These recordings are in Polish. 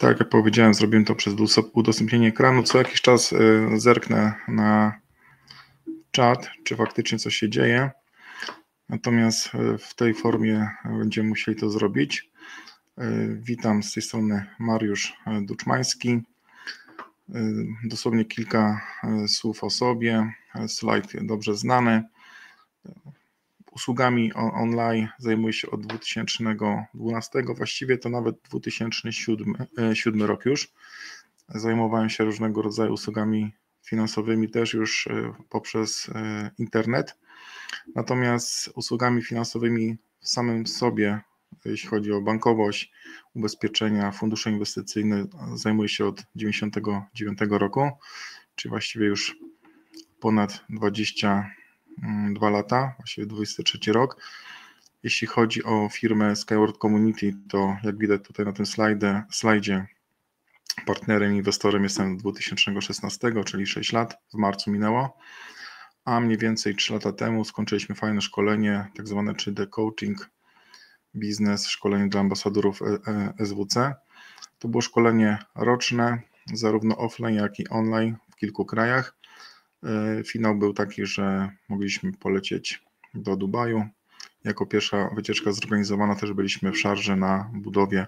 Tak, jak powiedziałem, zrobiłem to przez udostępnienie ekranu. Co jakiś czas zerknę na czat, czy faktycznie coś się dzieje. Natomiast w tej formie będziemy musieli to zrobić. Witam z tej strony Mariusz Duczmański. Dosłownie kilka słów o sobie. Slajd dobrze znany. Usługami online zajmuję się od 2012, właściwie to nawet 2007 rok już. Zajmowałem się różnego rodzaju usługami finansowymi też już poprzez internet. Natomiast usługami finansowymi w samym sobie jeśli chodzi o bankowość, ubezpieczenia, fundusze inwestycyjne, zajmuję się od 1999 roku, czyli właściwie już ponad 22 lata, właściwie 23 rok. Jeśli chodzi o firmę Skyward Community, to jak widać tutaj na tym slajdzie, slajdzie partnerem, inwestorem jestem 2016, czyli 6 lat, w marcu minęło, a mniej więcej 3 lata temu skończyliśmy fajne szkolenie, tak zwane 3D Coaching biznes, szkolenie dla ambasadorów e, e, SWC. To było szkolenie roczne, zarówno offline, jak i online w kilku krajach. E, finał był taki, że mogliśmy polecieć do Dubaju. Jako pierwsza wycieczka zorganizowana też byliśmy w szarze na budowie.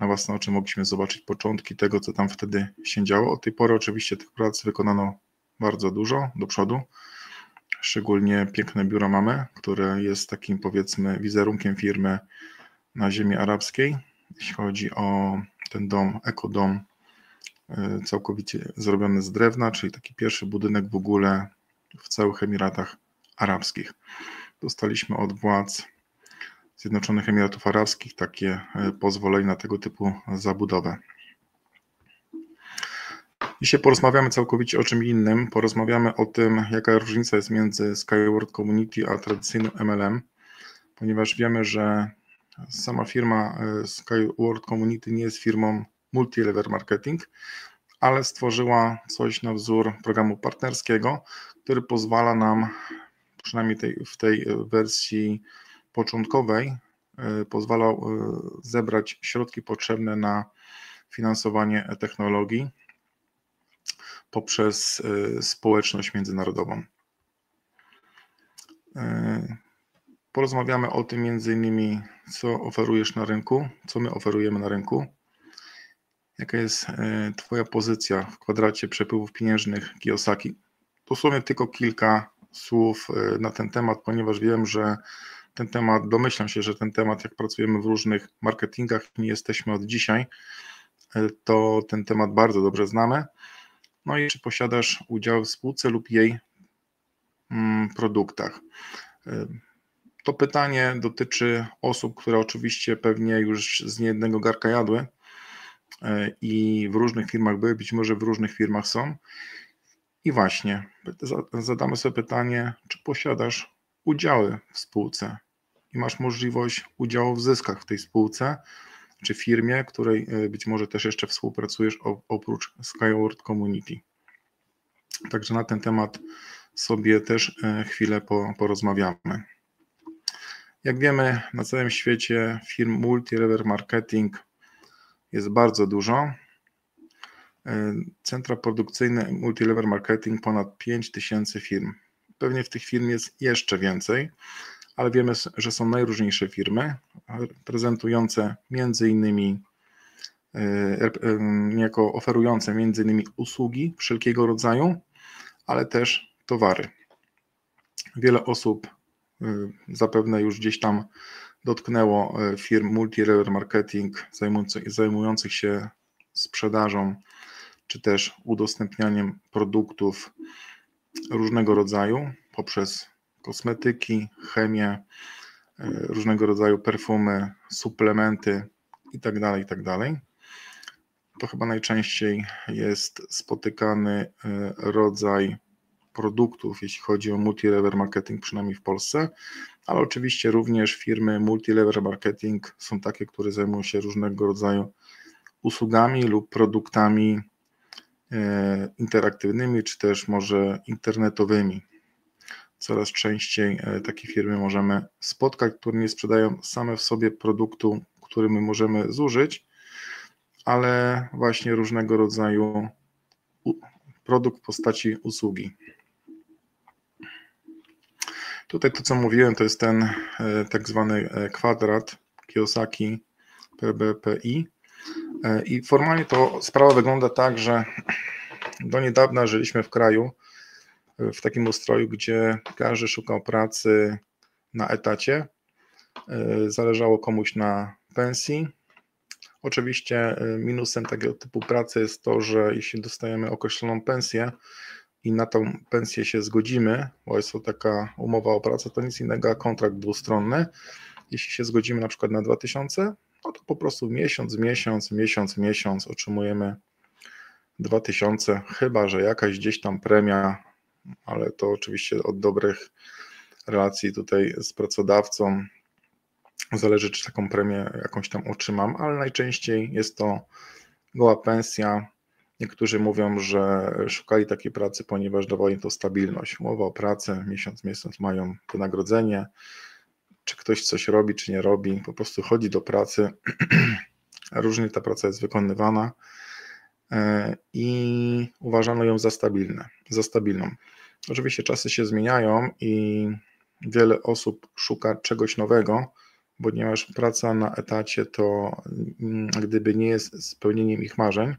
Na własne oczy mogliśmy zobaczyć początki tego, co tam wtedy się działo. Od tej pory oczywiście tych prac wykonano bardzo dużo do przodu. Szczególnie piękne biuro mamy, które jest takim powiedzmy wizerunkiem firmy na ziemi arabskiej. Jeśli chodzi o ten dom, ekodom, całkowicie zrobiony z drewna, czyli taki pierwszy budynek w ogóle w całych Emiratach Arabskich. Dostaliśmy od władz Zjednoczonych Emiratów Arabskich takie y, pozwolenie na tego typu zabudowę. Dzisiaj porozmawiamy całkowicie o czym innym. Porozmawiamy o tym, jaka różnica jest między Skyward Community a tradycyjnym MLM, ponieważ wiemy, że sama firma e, Skyward Community nie jest firmą multi-level marketing, ale stworzyła coś na wzór programu partnerskiego, który pozwala nam, przynajmniej tej, w tej wersji początkowej, e, pozwala e, zebrać środki potrzebne na finansowanie technologii poprzez społeczność międzynarodową. Porozmawiamy o tym między innymi, co oferujesz na rynku, co my oferujemy na rynku, jaka jest y, Twoja pozycja w kwadracie przepływów pieniężnych Kiyosaki. Dosłownie tylko kilka słów na ten temat, ponieważ wiem, że ten temat, domyślam się, że ten temat, jak pracujemy w różnych marketingach, nie jesteśmy od dzisiaj, to ten temat bardzo dobrze znamy. No i czy posiadasz udział w spółce lub jej mm, produktach? To pytanie dotyczy osób, które oczywiście pewnie już z niejednego garka jadły e, i w różnych firmach były, być może w różnych firmach są. I właśnie zadamy sobie pytanie, czy posiadasz udziały w spółce i masz możliwość udziału w zyskach w tej spółce czy firmie, której e, być może też jeszcze współpracujesz oprócz Skyward Community. Także na ten temat sobie też e, chwilę porozmawiamy. Jak wiemy, na całym świecie firm multi-level marketing jest bardzo dużo. E, centra produkcyjne multi-level marketing ponad 5000 firm. Pewnie w tych firm jest jeszcze więcej, ale wiemy, że są najróżniejsze firmy, prezentujące między innymi e, niejako oferujące między innymi usługi wszelkiego rodzaju, ale też towary. Wiele osób zapewne już gdzieś tam dotknęło y, firm multi-level marketing zajmujących się sprzedażą czy też udostępnianiem produktów różnego rodzaju poprzez kosmetyki, chemię, y, różnego rodzaju perfumy, suplementy itd. Tak itd. Tak to chyba najczęściej jest spotykany e, rodzaj produktów, jeśli chodzi o multi-level marketing, przynajmniej w Polsce, ale oczywiście również firmy multi-level marketing są takie, które zajmują się różnego rodzaju usługami lub produktami e, interaktywnymi, czy też może internetowymi. Coraz częściej e, takie firmy możemy spotkać, które nie sprzedają same w sobie produktu, który my możemy zużyć, ale właśnie różnego rodzaju produkt w postaci usługi. Tutaj to, co mówiłem, to jest ten e, tak zwany e, kwadrat Kiyosaki PBPI. E, I formalnie to sprawa wygląda tak, że do niedawna żyliśmy w kraju, w takim ustroju, gdzie każdy szukał pracy na etacie. Zależało komuś na pensji. Oczywiście minusem takiego typu pracy jest to, że jeśli dostajemy określoną pensję, i na tą pensję się zgodzimy, bo jest to taka umowa o pracę, to nic innego jak kontrakt dwustronny. Jeśli się zgodzimy na przykład na 2000, no to po prostu miesiąc, miesiąc, miesiąc, miesiąc otrzymujemy 2000, chyba że jakaś gdzieś tam premia, ale to oczywiście od dobrych relacji tutaj z pracodawcą zależy, czy taką premię jakąś tam otrzymam, ale najczęściej jest to goła pensja, Niektórzy mówią, że szukali takiej pracy, ponieważ dawało im to stabilność. Umowa o pracę, miesiąc, miesiąc mają wynagrodzenie, czy ktoś coś robi, czy nie robi, po prostu chodzi do pracy. Różnie ta praca jest wykonywana e, i uważano ją za, stabilne, za stabilną. Oczywiście czasy się zmieniają i wiele osób szuka czegoś nowego, ponieważ praca na etacie to mm, gdyby nie jest spełnieniem ich marzeń,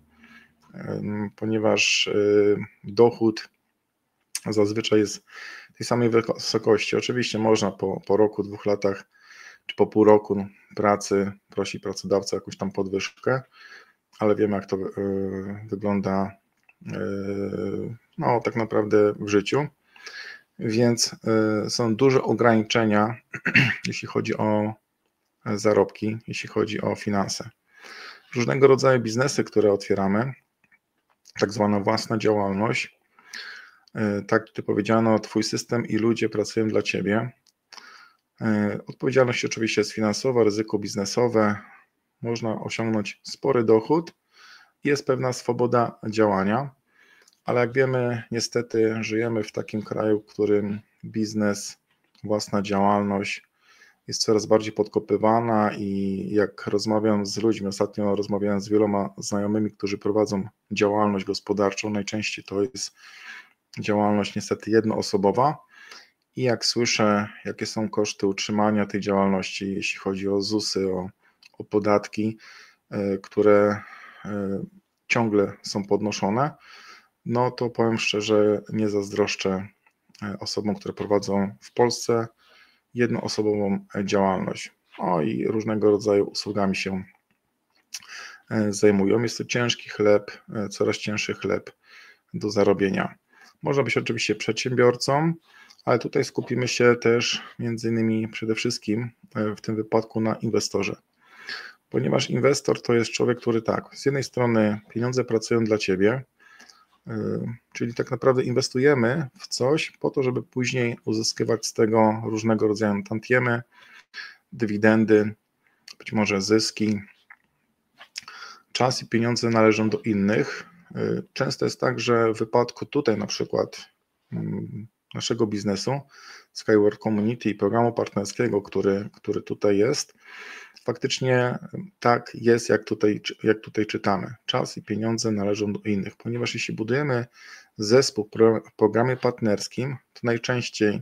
ponieważ y, dochód zazwyczaj jest tej samej wysokości. Oczywiście można po, po roku, dwóch latach czy po pół roku pracy prosi pracodawca jakąś tam podwyżkę, ale wiemy, jak to y, wygląda y, no, tak naprawdę w życiu. Więc są duże ograniczenia, jeśli chodzi o zarobki, jeśli chodzi o finanse. Różnego rodzaju biznesy, które otwieramy, tak zwana własna działalność. E, tak tu powiedziano, Twój system i ludzie pracują dla Ciebie. E, odpowiedzialność oczywiście jest finansowa, ryzyko biznesowe. Można osiągnąć spory dochód. Jest pewna swoboda działania, ale jak wiemy, niestety żyjemy w takim kraju, w którym biznes, własna działalność jest coraz bardziej podkopywana i jak rozmawiam z ludźmi, ostatnio rozmawiałem z wieloma znajomymi, którzy prowadzą działalność gospodarczą, najczęściej to jest działalność niestety jednoosobowa. I jak słyszę, jakie są koszty utrzymania tej działalności, jeśli chodzi o ZUSy, o, o podatki, e, które e, ciągle są podnoszone, no to powiem szczerze, nie zazdroszczę e, osobom, które prowadzą w Polsce jednoosobową działalność. O i różnego rodzaju usługami się e, zajmują. Jest to ciężki chleb, e, coraz cięższy chleb do zarobienia. Można być oczywiście przedsiębiorcą, ale tutaj skupimy się też między innymi przede wszystkim e, w tym wypadku na inwestorze. Ponieważ inwestor to jest człowiek, który tak, z jednej strony pieniądze pracują dla ciebie, Czyli tak naprawdę inwestujemy w coś po to, żeby później uzyskiwać z tego różnego rodzaju tantiemy, dywidendy, być może zyski. Czas i pieniądze należą do innych. Często jest tak, że w wypadku tutaj na przykład mm, naszego biznesu, Skyward Community i programu partnerskiego, który, który tutaj jest, faktycznie tak jest, jak tutaj, jak tutaj czytamy. Czas i pieniądze należą do innych, ponieważ jeśli budujemy zespół w programie partnerskim, to najczęściej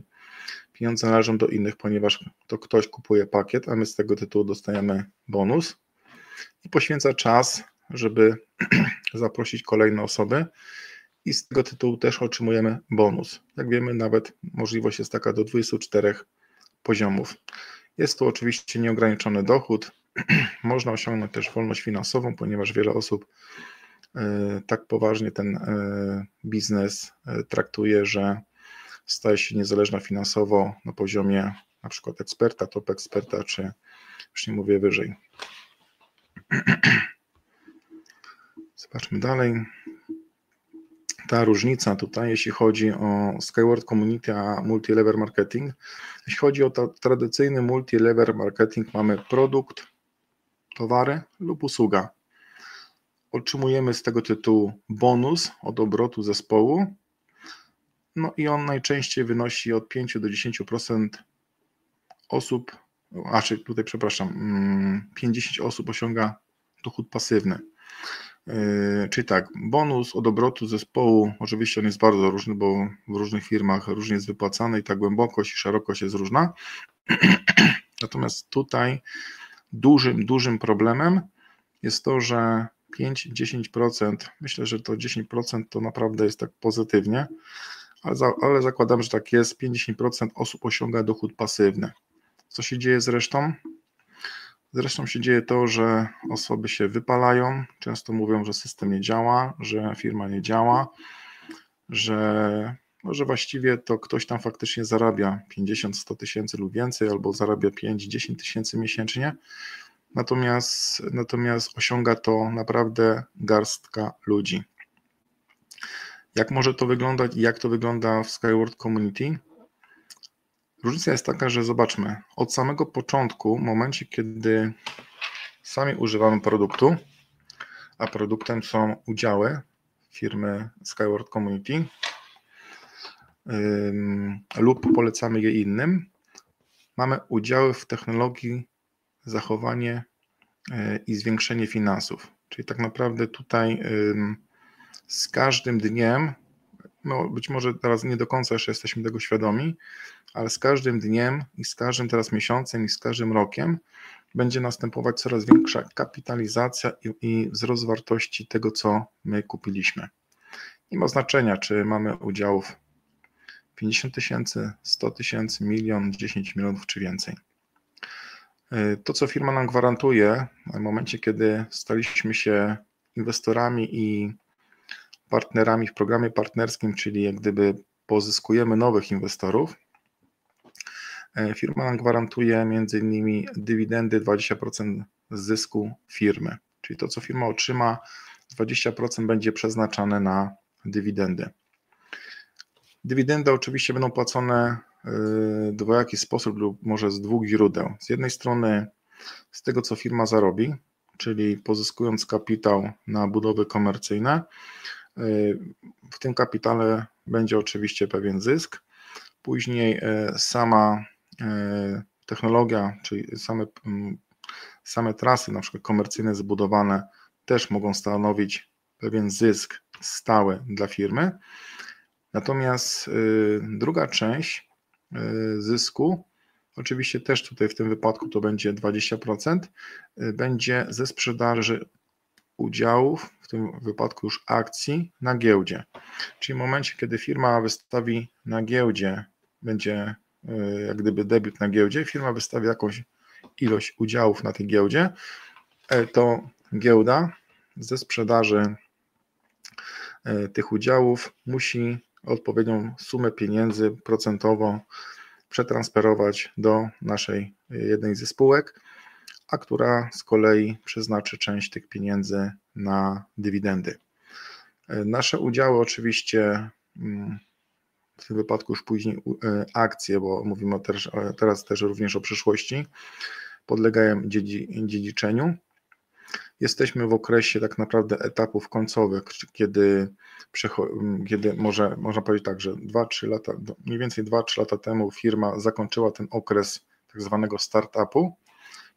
pieniądze należą do innych, ponieważ to ktoś kupuje pakiet, a my z tego tytułu dostajemy bonus i poświęca czas, żeby zaprosić kolejne osoby i z tego tytułu też otrzymujemy bonus. Jak wiemy, nawet możliwość jest taka do 24 poziomów. Jest tu oczywiście nieograniczony dochód. Można osiągnąć też wolność finansową, ponieważ wiele osób e, tak poważnie ten e, biznes e, traktuje, że staje się niezależna finansowo na poziomie na przykład eksperta, top eksperta, czy już nie mówię wyżej. Zobaczmy dalej ta różnica tutaj, jeśli chodzi o Skyward Community a Multi-Level Marketing. Jeśli chodzi o tradycyjny multi-level marketing, mamy produkt, towary lub usługa. Otrzymujemy z tego tytułu bonus od obrotu zespołu. No i on najczęściej wynosi od 5 do 10% osób, a czy tutaj przepraszam, 50 mm, osób osiąga dochód pasywny. Yy, czyli tak, bonus od obrotu zespołu, oczywiście on jest bardzo różny, bo w różnych firmach różnie jest wypłacany i ta głębokość i szerokość jest różna. Natomiast tutaj dużym, dużym problemem jest to, że 5-10%, myślę, że to 10% to naprawdę jest tak pozytywnie, ale, za, ale zakładam, że tak jest, 50% osób osiąga dochód pasywny. Co się dzieje z resztą? Zresztą się dzieje to, że osoby się wypalają, często mówią, że system nie działa, że firma nie działa, że, no, że właściwie to ktoś tam faktycznie zarabia 50-100 tysięcy lub więcej, albo zarabia 5-10 tysięcy miesięcznie, natomiast, natomiast osiąga to naprawdę garstka ludzi. Jak może to wyglądać i jak to wygląda w Skyward Community? Różnica jest taka, że zobaczmy, od samego początku, w momencie, kiedy sami używamy produktu, a produktem są udziały firmy Skyward Community, lub polecamy je innym, mamy udziały w technologii, zachowanie e, i zwiększenie finansów. Czyli tak naprawdę tutaj z każdym dniem no być może teraz nie do końca jeszcze jesteśmy tego świadomi, ale z każdym dniem i z każdym teraz miesiącem i z każdym rokiem będzie następować coraz większa kapitalizacja i, i wzrost wartości tego, co my kupiliśmy. Nie ma znaczenia, czy mamy udziałów 50 tysięcy, 100 tysięcy, milion, 10 milionów czy więcej. To, co firma nam gwarantuje, w momencie, kiedy staliśmy się inwestorami i partnerami w programie partnerskim, czyli jak gdyby pozyskujemy nowych inwestorów, e, firma nam gwarantuje między innymi dywidendy 20% zysku firmy. Czyli to, co firma otrzyma, 20% będzie przeznaczane na dywidendy. Dywidendy oczywiście będą płacone e, w dwojaki sposób lub może z dwóch źródeł. Z jednej strony z tego, co firma zarobi, czyli pozyskując kapitał na budowy komercyjne, w tym kapitale będzie oczywiście pewien zysk. Później e, sama e, technologia, czyli same, same trasy, na przykład komercyjne zbudowane, też mogą stanowić pewien zysk stały dla firmy. Natomiast e, druga część zysku, oczywiście też tutaj w tym wypadku to będzie 20%, będzie ze sprzedaży udziałów, w tym wypadku już akcji, na giełdzie. Czyli w momencie, kiedy firma wystawi na giełdzie, będzie e, jak gdyby debiut na giełdzie, firma wystawi jakąś ilość udziałów na tej giełdzie, e, to giełda ze sprzedaży e, tych udziałów musi odpowiednią sumę pieniędzy procentowo przetransferować do naszej jednej ze spółek a która z kolei przeznaczy część tych pieniędzy na dywidendy. E, nasze udziały oczywiście, mm, w tym wypadku już później e, akcje, bo mówimy też, teraz też również o przyszłości, podlegają dziedziczeniu. Jesteśmy w okresie tak naprawdę etapów końcowych, kiedy, kiedy może, można powiedzieć tak, że 2-3 lata, mniej więcej 2-3 lata temu firma zakończyła ten okres tak zwanego startupu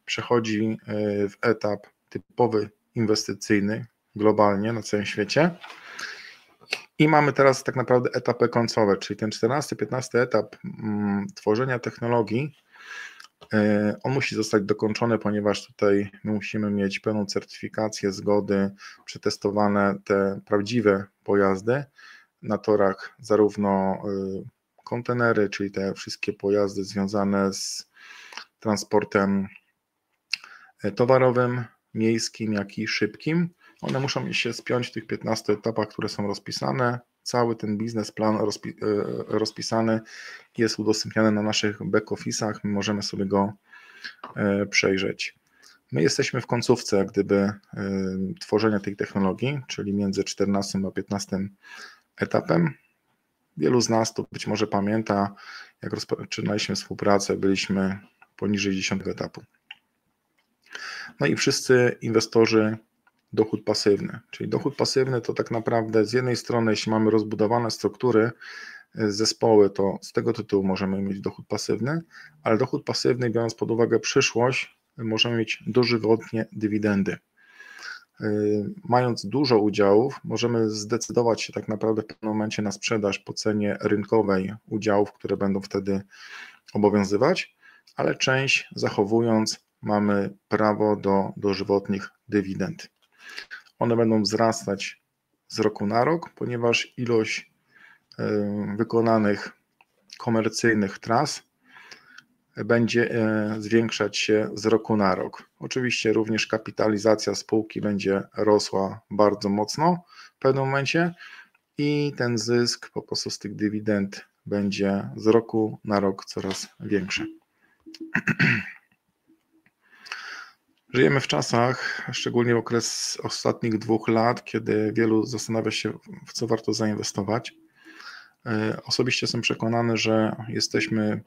przechodzi e, w etap typowy inwestycyjny globalnie na całym świecie. I mamy teraz tak naprawdę etapy końcowe, czyli ten 14-15 etap mm, tworzenia technologii. E, on musi zostać dokończony, ponieważ tutaj my musimy mieć pełną certyfikację, zgody, przetestowane te prawdziwe pojazdy na torach, zarówno e, kontenery, czyli te wszystkie pojazdy związane z transportem towarowym, miejskim, jak i szybkim. One muszą się spiąć w tych 15 etapach, które są rozpisane. Cały ten biznesplan rozpi e, rozpisany jest udostępniany na naszych back-office'ach. My możemy sobie go e, przejrzeć. My jesteśmy w końcówce, jak gdyby, e, tworzenia tej technologii, czyli między 14 a 15 etapem. Wielu z nas to być może pamięta, jak rozpoczynaliśmy współpracę, byliśmy poniżej 10 etapu. No i wszyscy inwestorzy dochód pasywny. Czyli dochód pasywny to tak naprawdę z jednej strony, jeśli mamy rozbudowane struktury, e, zespoły, to z tego tytułu możemy mieć dochód pasywny, ale dochód pasywny, biorąc pod uwagę przyszłość, możemy mieć dożywotnie dywidendy. mając dużo udziałów, możemy zdecydować się tak naprawdę w pewnym momencie na sprzedaż po cenie rynkowej udziałów, które będą wtedy obowiązywać, ale część zachowując mamy prawo do dożywotnich dywidend. One będą wzrastać z roku na rok, ponieważ ilość wykonanych komercyjnych tras będzie e, zwiększać się z roku na rok. Oczywiście również kapitalizacja spółki będzie rosła bardzo mocno w pewnym momencie i ten zysk po prostu z tych dywidend będzie z roku na rok coraz większy. Żyjemy w czasach, szczególnie w okres ostatnich dwóch lat, kiedy wielu zastanawia się, w co warto zainwestować. E, osobiście jestem przekonany, że jesteśmy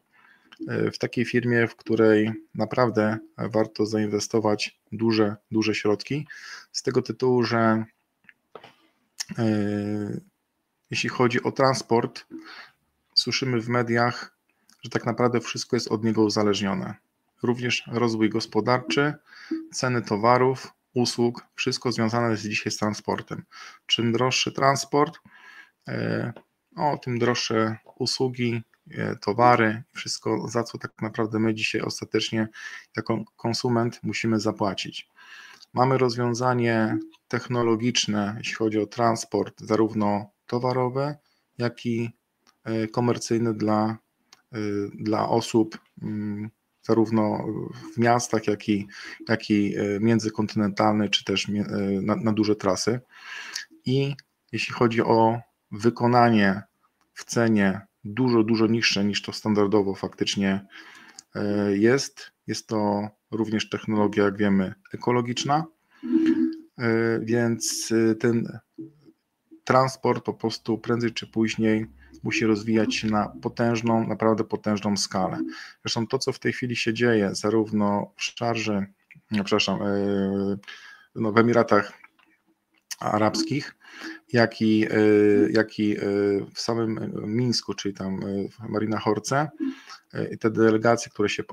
e, w takiej firmie, w której naprawdę warto zainwestować duże, duże środki, z tego tytułu, że e, jeśli chodzi o transport, słyszymy w mediach, że tak naprawdę wszystko jest od niego uzależnione. Również rozwój gospodarczy, ceny towarów, usług, wszystko związane jest dzisiaj z transportem. Czym droższy transport, o tym droższe usługi, e, towary, wszystko, za co tak naprawdę my dzisiaj ostatecznie jako konsument musimy zapłacić. Mamy rozwiązanie technologiczne, jeśli chodzi o transport, zarówno towarowy, jak i e, komercyjny dla, e, dla osób, mm, zarówno w miastach, jak i, jak i międzykontynentalny, czy też na, na duże trasy. I jeśli chodzi o wykonanie w cenie dużo, dużo niższe niż to standardowo faktycznie e, jest. Jest to również technologia, jak wiemy, ekologiczna, e, więc e, ten transport po prostu prędzej czy później musi rozwijać się na potężną, naprawdę potężną skalę. Zresztą to, co w tej chwili się dzieje, zarówno w Szarży, przepraszam, no, w Emiratach Arabskich, jak i, e, jak i e, w samym Mińsku, czyli tam e, w Marina Horce, i te delegacje, które się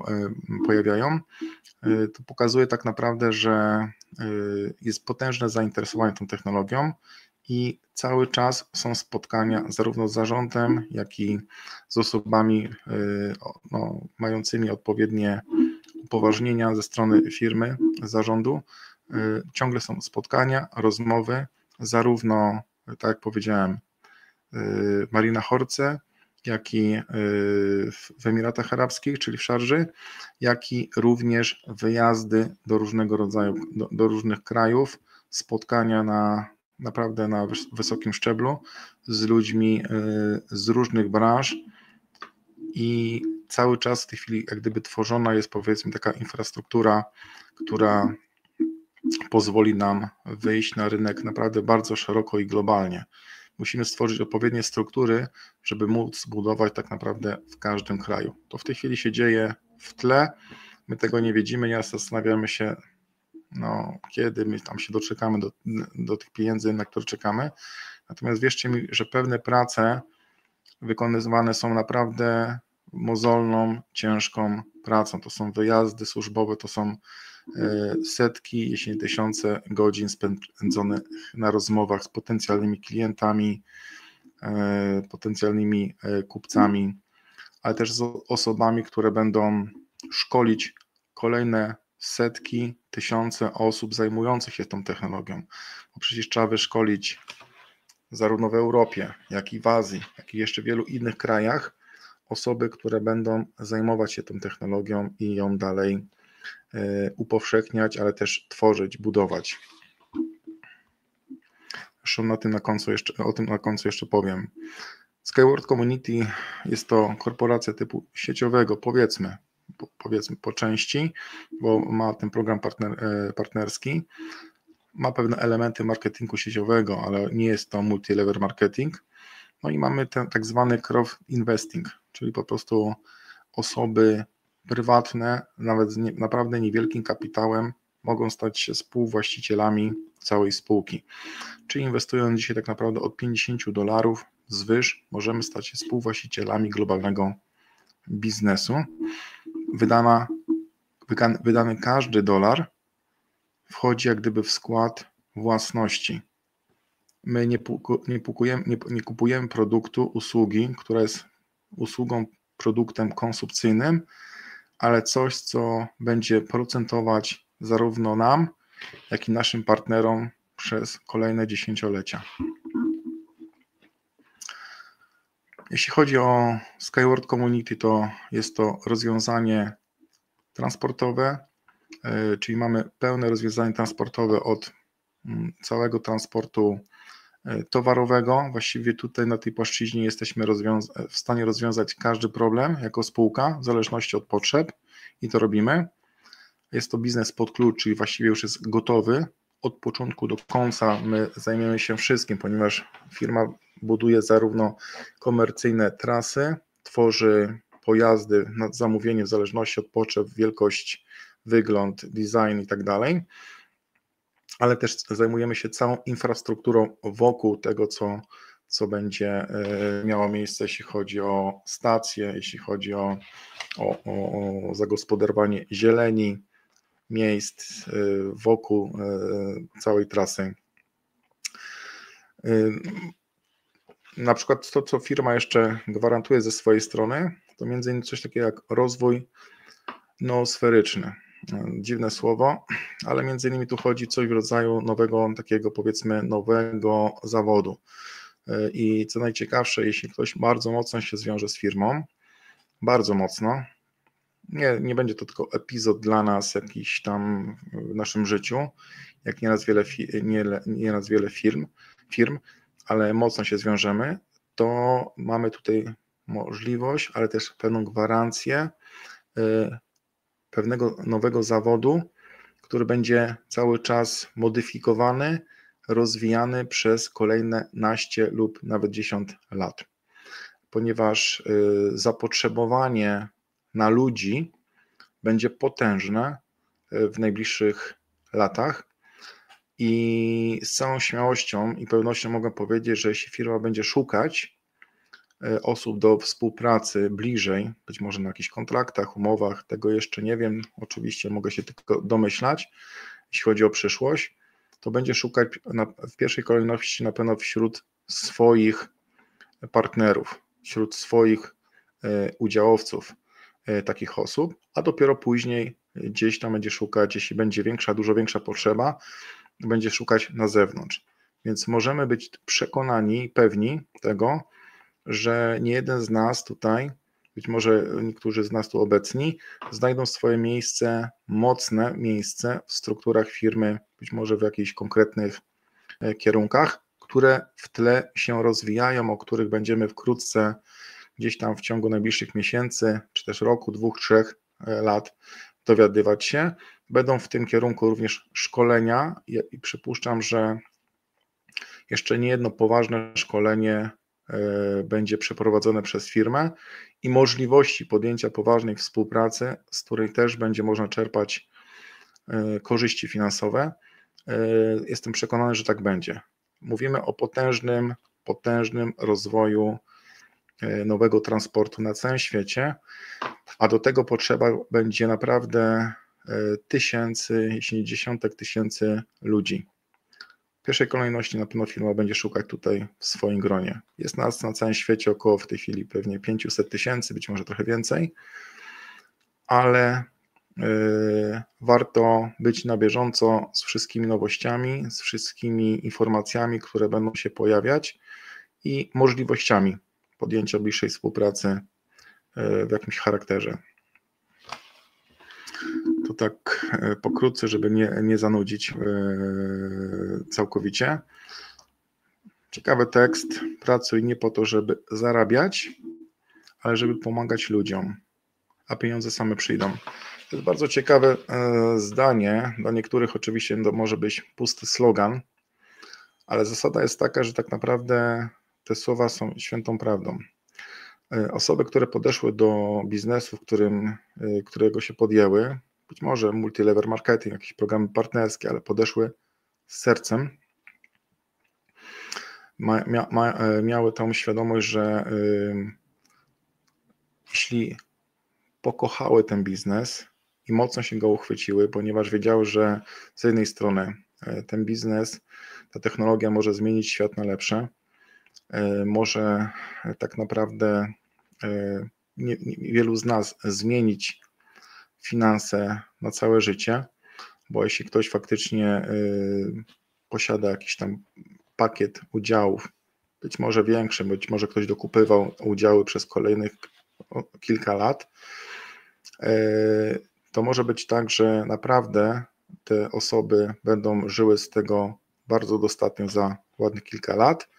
pojawiają, to pokazuje tak naprawdę, że jest potężne zainteresowanie tą technologią i cały czas są spotkania zarówno z zarządem, jak i z osobami no, mającymi odpowiednie upoważnienia ze strony firmy, zarządu. Ciągle są spotkania, rozmowy, zarówno tak jak powiedziałem, y, Marina Horce, jak i y, w Emiratach Arabskich, czyli w Szarży, jak i również wyjazdy do różnego rodzaju, do, do różnych krajów, spotkania na naprawdę na wysokim szczeblu z ludźmi y, z różnych branż i cały czas w tej chwili jak gdyby tworzona jest powiedzmy taka infrastruktura, która pozwoli nam wyjść na rynek naprawdę bardzo szeroko i globalnie. Musimy stworzyć odpowiednie struktury, żeby móc budować tak naprawdę w każdym kraju. To w tej chwili się dzieje w tle, my tego nie widzimy, nie zastanawiamy się, no, kiedy my tam się doczekamy do, do tych pieniędzy, na które czekamy. Natomiast wierzcie mi, że pewne prace wykonywane są naprawdę mozolną, ciężką pracą. To są wyjazdy służbowe, to są E, setki, jeśli nie tysiące godzin spędzonych na rozmowach z potencjalnymi klientami, e, potencjalnymi e, kupcami, ale też z osobami, które będą szkolić kolejne setki, tysiące osób zajmujących się tą technologią. Bo przecież trzeba wyszkolić zarówno w Europie, jak i w Azji, jak i jeszcze w wielu innych krajach osoby, które będą zajmować się tą technologią i ją dalej E, upowszechniać, ale też tworzyć, budować. Zresztą na tym na końcu jeszcze, o tym na końcu jeszcze powiem. Skyward Community jest to korporacja typu sieciowego, powiedzmy, powiedzmy po części, bo ma ten program partner, e, partnerski, ma pewne elementy marketingu sieciowego, ale nie jest to multi-level marketing. No i mamy ten tak zwany crowd investing, czyli po prostu osoby prywatne, nawet z nie, naprawdę niewielkim kapitałem, mogą stać się współwłaścicielami całej spółki. Czyli inwestując dzisiaj tak naprawdę od 50 dolarów zwyż, możemy stać się współwłaścicielami globalnego biznesu. Wydana, wydany każdy dolar wchodzi jak gdyby w skład własności. My nie, nie, pukujemy, nie, nie kupujemy produktu, usługi, która jest usługą, produktem konsumpcyjnym, ale coś, co będzie procentować zarówno nam, jak i naszym partnerom przez kolejne dziesięciolecia. Jeśli chodzi o Skyward Community, to jest to rozwiązanie transportowe, e, czyli mamy pełne rozwiązanie transportowe od mm, całego transportu e, towarowego. Właściwie tutaj na tej płaszczyźnie jesteśmy w stanie rozwiązać każdy problem jako spółka, w zależności od potrzeb i to robimy. Jest to biznes pod klucz, czyli właściwie już jest gotowy. Od początku do końca my zajmiemy się wszystkim, ponieważ firma buduje zarówno komercyjne trasy, tworzy pojazdy na zamówienie w zależności od potrzeb, wielkość, wygląd, design i tak dalej, ale też zajmujemy się całą infrastrukturą wokół tego, co, co będzie e, miało miejsce, jeśli chodzi o stacje, jeśli chodzi o, o, o zagospodarowanie zieleni, miejsc e, wokół e, całej trasy. Na przykład to, co firma jeszcze gwarantuje ze swojej strony, to między innymi coś takiego jak rozwój noosferyczny. Dziwne słowo, ale między innymi tu chodzi coś w rodzaju nowego, takiego powiedzmy nowego zawodu. I co najciekawsze, jeśli ktoś bardzo mocno się zwiąże z firmą, bardzo mocno, nie, nie będzie to tylko epizod dla nas jakiś tam w naszym życiu, jak nieraz wiele, nie, nieraz wiele firm, firm, ale mocno się zwiążemy, to mamy tutaj możliwość, ale też pewną gwarancję y, pewnego nowego zawodu, który będzie cały czas modyfikowany, rozwijany przez kolejne naście lub nawet dziesiąt lat. Ponieważ y, zapotrzebowanie na ludzi będzie potężne y, w najbliższych latach. I z całą śmiałością i pewnością mogę powiedzieć, że jeśli firma będzie szukać e, osób do współpracy bliżej, być może na jakichś kontraktach, umowach, tego jeszcze nie wiem, oczywiście mogę się tylko domyślać, jeśli chodzi o przyszłość, to będzie szukać na, w pierwszej kolejności na pewno wśród swoich partnerów, wśród swoich e, udziałowców. e, takich osób, a dopiero później gdzieś tam będzie szukać, jeśli będzie większa, dużo większa potrzeba, będzie szukać na zewnątrz. Więc możemy być przekonani, pewni tego, że nie jeden z nas tutaj, być może niektórzy z nas tu obecni, znajdą swoje miejsce, mocne miejsce w strukturach firmy, być może w jakichś konkretnych e, kierunkach, które w tle się rozwijają, o których będziemy wkrótce gdzieś tam w ciągu najbliższych miesięcy, czy też roku, dwóch, trzech e, lat dowiadywać się. Będą w tym kierunku również szkolenia i przypuszczam, że jeszcze nie jedno poważne szkolenie e, będzie przeprowadzone przez firmę i możliwości podjęcia poważnej współpracy, z której też będzie można czerpać e, korzyści finansowe. Jestem przekonany, że tak będzie. Mówimy o potężnym, potężnym rozwoju nowego transportu na całym świecie, a do tego potrzeba będzie naprawdę E, tysięcy, jeśli nie dziesiątek tysięcy ludzi. W pierwszej kolejności na pewno firma będzie szukać tutaj w swoim gronie. Jest nas na całym świecie około w tej chwili pewnie 500 tysięcy, być może trochę więcej, ale yy, warto być na bieżąco z wszystkimi nowościami, z wszystkimi informacjami, które będą się pojawiać i możliwościami podjęcia bliższej współpracy yy, w jakimś charakterze to tak e, pokrótce, żeby nie, nie zanudzić e, całkowicie. Ciekawy tekst. Pracuj nie po to, żeby zarabiać, ale żeby pomagać ludziom, a pieniądze same przyjdą. To jest bardzo ciekawe e, zdanie. Dla niektórych oczywiście to może być pusty slogan, ale zasada jest taka, że tak naprawdę te słowa są świętą prawdą. Osoby, które podeszły do biznesu, w którym, którego się podjęły, być może multilever marketing, jakieś programy partnerskie, ale podeszły z sercem. Ma, ma, e, miały tą świadomość, że jeśli pokochały ten biznes i mocno się go uchwyciły, ponieważ wiedziały, że z jednej strony ten biznes, ta technologia może zmienić świat na lepsze, może tak naprawdę nie, nie, wielu z nas zmienić finanse na całe życie, bo jeśli ktoś faktycznie posiada jakiś tam pakiet udziałów, być może większy, być może ktoś dokupywał udziały przez kolejnych kilka lat, e, to może być tak, że naprawdę te osoby będą żyły z tego bardzo dostatnio za ładnych kilka lat, e,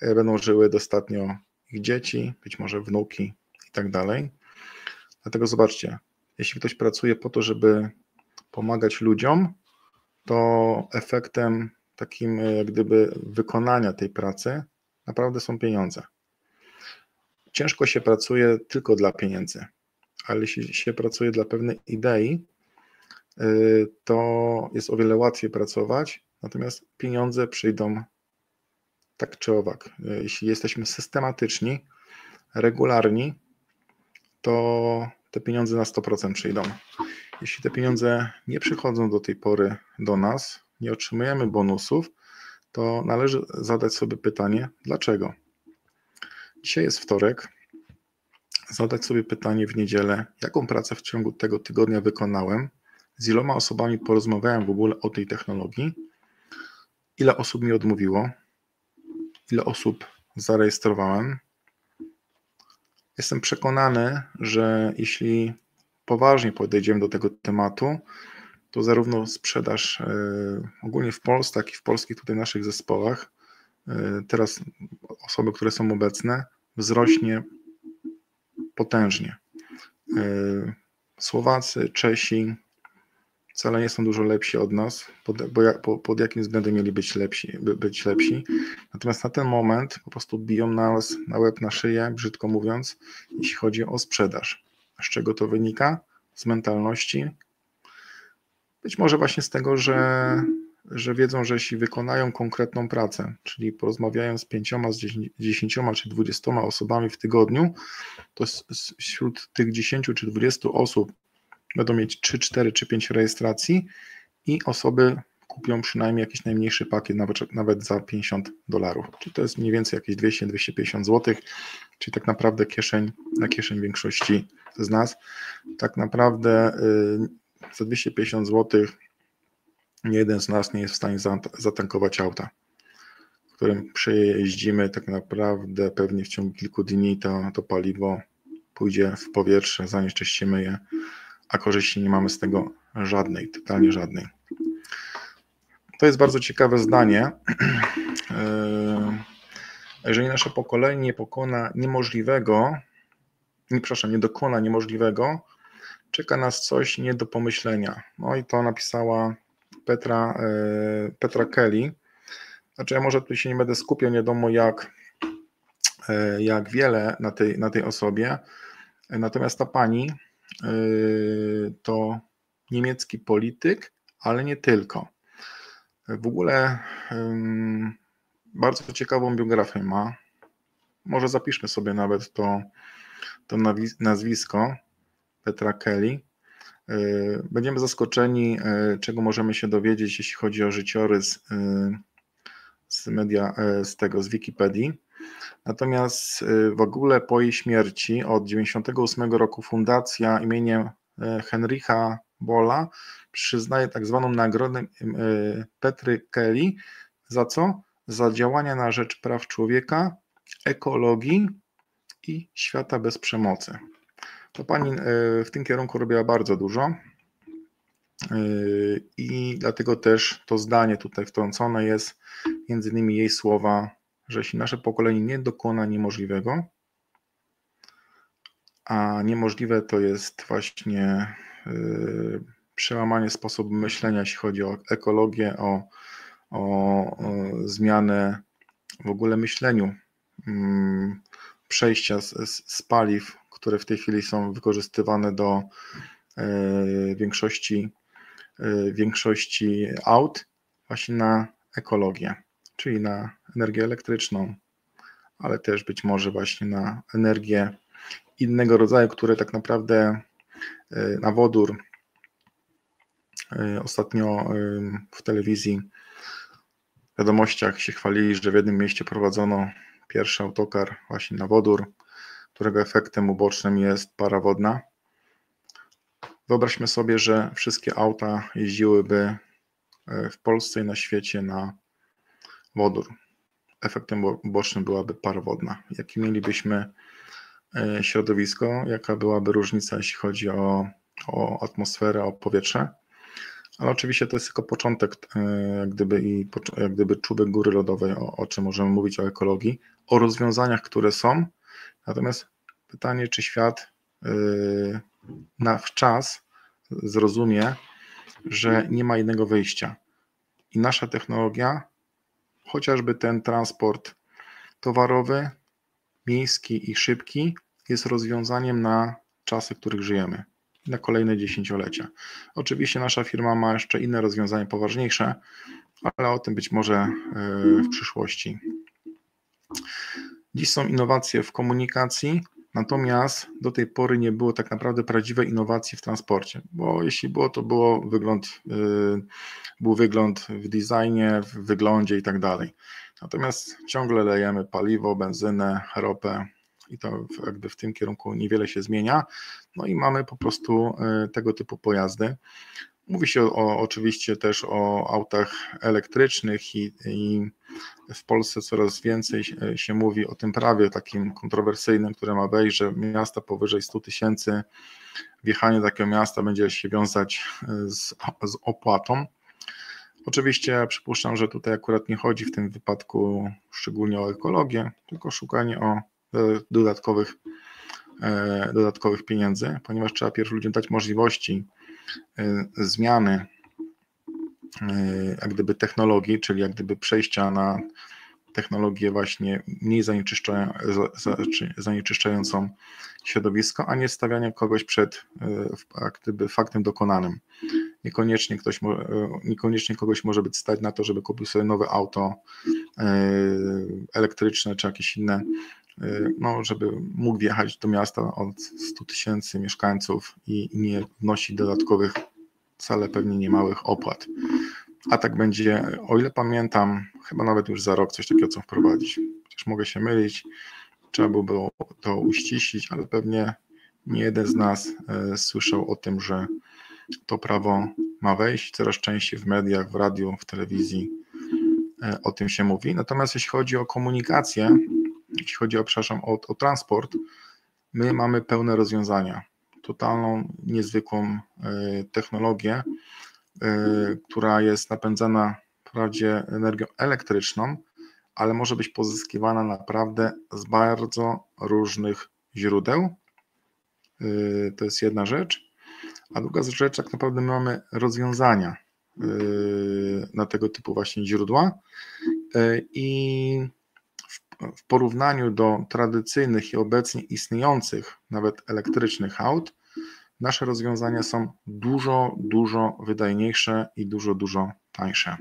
będą żyły dostatnio ich dzieci, być może wnuki i tak dalej. Dlatego zobaczcie, jeśli ktoś pracuje po to, żeby pomagać ludziom, to efektem takim e, jak gdyby wykonania tej pracy naprawdę są pieniądze. Ciężko się pracuje tylko dla pieniędzy, ale jeśli się pracuje dla pewnej idei, y, to jest o wiele łatwiej pracować, natomiast pieniądze przyjdą tak czy owak. Jeśli jesteśmy systematyczni, regularni, to te pieniądze na 100% przyjdą. Jeśli te pieniądze nie przychodzą do tej pory do nas, nie otrzymujemy bonusów, to należy zadać sobie pytanie, dlaczego? Dzisiaj jest wtorek. Zadać sobie pytanie w niedzielę, jaką pracę w ciągu tego tygodnia wykonałem, z iloma osobami porozmawiałem w ogóle o tej technologii, ile osób mi odmówiło, ile osób zarejestrowałem. Jestem przekonany, że jeśli poważnie podejdziemy do tego tematu, to zarówno sprzedaż e, ogólnie w Polsce, jak i w polskich tutaj naszych zespołach, e, teraz osoby, które są obecne, wzrośnie potężnie. E, Słowacy, Czesi wcale nie są dużo lepsi od nas, pod, bo, pod jakim względem mieli być lepsi, być lepsi. Natomiast na ten moment po prostu biją nas na łeb, na szyję, brzydko mówiąc, jeśli chodzi o sprzedaż. Z czego to wynika? Z mentalności, być może właśnie z tego, że, że wiedzą, że jeśli wykonają konkretną pracę, czyli porozmawiają z pięcioma, z dziesięcioma czy dwudziestoma osobami w tygodniu, to wśród tych dziesięciu czy dwudziestu osób będą mieć 3, 4 czy 5 rejestracji i osoby kupią przynajmniej jakiś najmniejszy pakiet, nawet, nawet za 50 dolarów. Czyli to jest mniej więcej jakieś 200-250 zł, czyli tak naprawdę kieszeń na kieszeń większości z nas. Tak naprawdę y, za 250 zł nie jeden z nas nie jest w stanie zatankować auta, którym przejeździmy tak naprawdę pewnie w ciągu kilku dni to, to paliwo pójdzie w powietrze, zanieczyścimy je, a korzyści nie mamy z tego żadnej, totalnie żadnej. To jest bardzo ciekawe zdanie. E, jeżeli nasze pokolenie nie pokona niemożliwego, nie, przepraszam, nie dokona niemożliwego, czeka nas coś nie do pomyślenia. No i to napisała Petra, e, Petra Kelly. Znaczy ja może tu się nie będę skupiał, nie wiadomo jak, e, jak wiele na tej, na tej osobie. Natomiast ta pani to niemiecki polityk, ale nie tylko. W ogóle bardzo ciekawą biografię ma. Może zapiszmy sobie nawet to, to nazwisko. Petra Kelly. E, będziemy zaskoczeni, e, czego możemy się dowiedzieć, jeśli chodzi o życiorys z media, z tego, z Wikipedii. Natomiast w ogóle po jej śmierci od 1998 roku fundacja imieniem Henrycha Bola przyznaje tak zwaną nagrodę Petry Kelly. Za co? Za działania na rzecz praw człowieka, ekologii i świata bez przemocy. To pani w tym kierunku robiła bardzo dużo i dlatego też to zdanie tutaj wtrącone jest, między innymi jej słowa, że jeśli nasze pokolenie nie dokona niemożliwego, a niemożliwe to jest właśnie e, przełamanie sposobu myślenia, jeśli chodzi o ekologię, o, o, o zmianę w ogóle myśleniu, mm, przejścia z, z paliw które w tej chwili są wykorzystywane do e, większości, e, większości aut, właśnie na ekologię, czyli na energię elektryczną, ale też być może właśnie na energię innego rodzaju, które tak naprawdę e, na wodór, Ostatnio w telewizji, w wiadomościach się chwalili, że w jednym mieście prowadzono pierwszy autokar właśnie na wodór, którego efektem ubocznym jest para wodna. Wyobraźmy sobie, że wszystkie auta jeździłyby w Polsce i na świecie na wodór. Efektem ubocznym byłaby para wodna. Jaki mielibyśmy e, środowisko, jaka byłaby różnica, jeśli chodzi o, o atmosferę, o powietrze? Ale oczywiście to jest tylko początek, e, jak gdyby, i, jak gdyby czubek góry lodowej, o, o czym możemy mówić o ekologii, o rozwiązaniach, które są. Natomiast pytanie, czy świat yy, na wczas zrozumie, że nie ma innego wyjścia. I nasza technologia, chociażby ten transport towarowy, miejski i szybki, jest rozwiązaniem na czasy, w których żyjemy na kolejne dziesięciolecia. Oczywiście nasza firma ma jeszcze inne rozwiązania poważniejsze, ale o tym być może e, w przyszłości. Dziś są innowacje w komunikacji, natomiast do tej pory nie było tak naprawdę prawdziwej innowacji w transporcie, bo jeśli było, to było wygląd, e, był wygląd w designie, w wyglądzie i tak dalej. Natomiast ciągle lejemy paliwo, benzynę, ropę, i to jakby w tym kierunku niewiele się zmienia. No i mamy po prostu e, tego typu pojazdy. Mówi się o, oczywiście też o autach elektrycznych i, i, w Polsce coraz więcej się mówi o tym prawie takim kontrowersyjnym, które ma wejść, że miasta powyżej 100 tysięcy, wjechanie takiego miasta będzie się wiązać z, z opłatą. Oczywiście przypuszczam, że tutaj akurat nie chodzi w tym wypadku szczególnie o ekologię, tylko szukanie o dodatkowych, e, dodatkowych pieniędzy, ponieważ trzeba pierwszy ludziom dać możliwości e, zmiany e, jak gdyby technologii, czyli jak gdyby przejścia na technologię właśnie mniej zanieczyszczającą środowisko, a nie stawiania kogoś przed jak gdyby faktem dokonanym. Niekoniecznie, ktoś, niekoniecznie kogoś może być stać na to, żeby kupił sobie nowe auto elektryczne czy jakieś inne no, żeby mógł wjechać do miasta od 100 tysięcy mieszkańców i nie wnosić dodatkowych, wcale pewnie niemałych opłat. A tak będzie, o ile pamiętam, chyba nawet już za rok coś takiego chcą wprowadzić. Chociaż mogę się mylić, trzeba by było to uściślić, ale pewnie nie jeden z nas e, słyszał o tym, że to prawo ma wejść. Coraz częściej w mediach, w radiu, w telewizji e, o tym się mówi. Natomiast jeśli chodzi o komunikację, jeśli chodzi o, przepraszam, o, o transport, my mamy pełne rozwiązania, totalną, niezwykłą e, technologię, e, która jest napędzana wprawdzie energią elektryczną, ale może być pozyskiwana naprawdę z bardzo różnych źródeł. E, to jest jedna rzecz. A druga rzecz, tak naprawdę my mamy rozwiązania na tego typu właśnie źródła. I w porównaniu do tradycyjnych i obecnie istniejących, nawet elektrycznych aut, nasze rozwiązania są dużo, dużo wydajniejsze i dużo, dużo tańsze.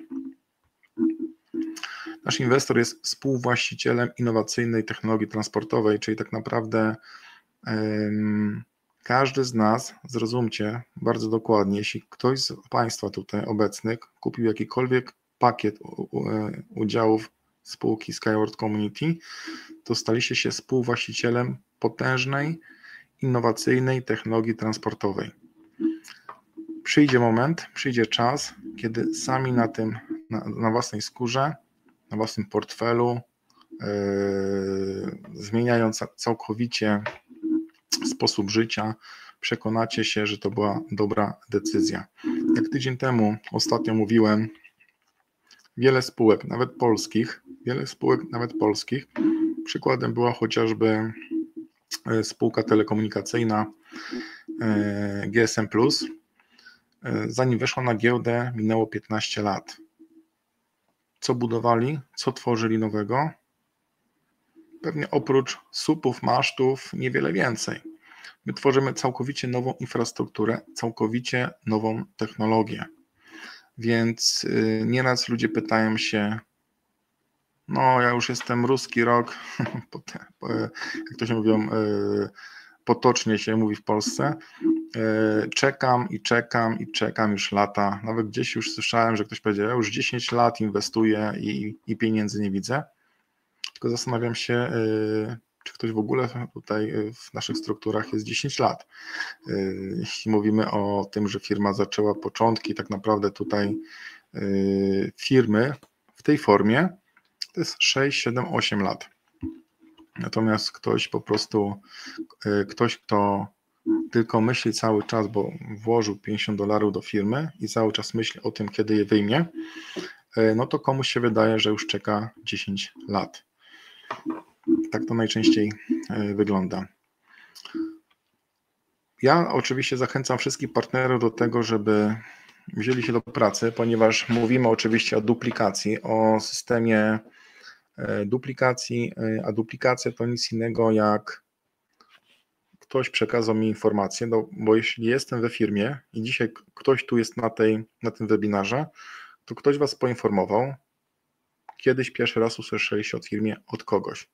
Nasz inwestor jest współwłaścicielem innowacyjnej technologii transportowej, czyli tak naprawdę każdy z nas, zrozumcie bardzo dokładnie, jeśli ktoś z Państwa tutaj obecnych kupił jakikolwiek pakiet udziałów spółki Skyward Community, to staliście się współwłaścicielem potężnej, innowacyjnej technologii transportowej. Przyjdzie moment, przyjdzie czas, kiedy sami na tym, na, na własnej skórze, na własnym portfelu, yy, zmieniając całkowicie sposób życia, przekonacie się, że to była dobra decyzja. Jak tydzień temu ostatnio mówiłem, wiele spółek, nawet polskich, wiele spółek, nawet polskich. Przykładem była chociażby e, spółka telekomunikacyjna e, GSM. E, zanim weszła na giełdę, minęło 15 lat. Co budowali, co tworzyli nowego? Pewnie oprócz supów, masztów, niewiele więcej. My tworzymy całkowicie nową infrastrukturę, całkowicie nową technologię. Więc y, nieraz ludzie pytają się, no ja już jestem ruski rok, jak to się mówią, y, potocznie się mówi w Polsce, e, czekam i czekam i czekam już lata. Nawet gdzieś już słyszałem, że ktoś powiedział, ja już 10 lat inwestuję i, i pieniędzy nie widzę. Tylko zastanawiam się, e, czy ktoś w ogóle tutaj w naszych strukturach jest 10 lat. Jeśli mówimy o tym, że firma zaczęła początki, tak naprawdę tutaj firmy w tej formie to jest 6, 7, 8 lat. Natomiast ktoś po prostu, ktoś, kto tylko myśli cały czas, bo włożył 50 dolarów do firmy i cały czas myśli o tym, kiedy je wyjmie, no to komuś się wydaje, że już czeka 10 lat. Tak to najczęściej e, wygląda. Ja oczywiście zachęcam wszystkich partnerów do tego, żeby wzięli się do pracy, ponieważ mówimy oczywiście o duplikacji, o systemie E, duplikacji, e, a duplikacja to nic innego jak ktoś przekazał mi informację, no, bo jeśli jestem we firmie i dzisiaj ktoś tu jest na, tej, na tym webinarze, to ktoś Was poinformował, kiedyś pierwszy raz usłyszeliście od firmie od kogoś.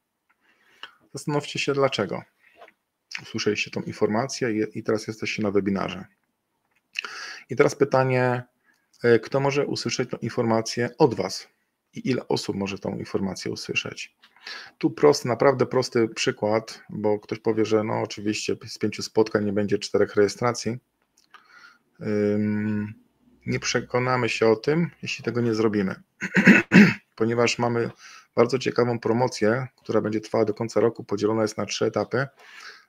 Zastanówcie się dlaczego. Usłyszeliście tą informację i, teraz jesteście na webinarze. I teraz pytanie, e, kto może usłyszeć tę informację od Was? i ile osób może tą informację usłyszeć. Tu prosty, naprawdę prosty przykład, bo ktoś powie, że no oczywiście z pięciu spotkań nie będzie czterech rejestracji. Nie przekonamy się o tym, jeśli tego nie zrobimy, ponieważ mamy bardzo ciekawą promocję, która będzie trwała do końca roku, podzielona jest na trzy etapy.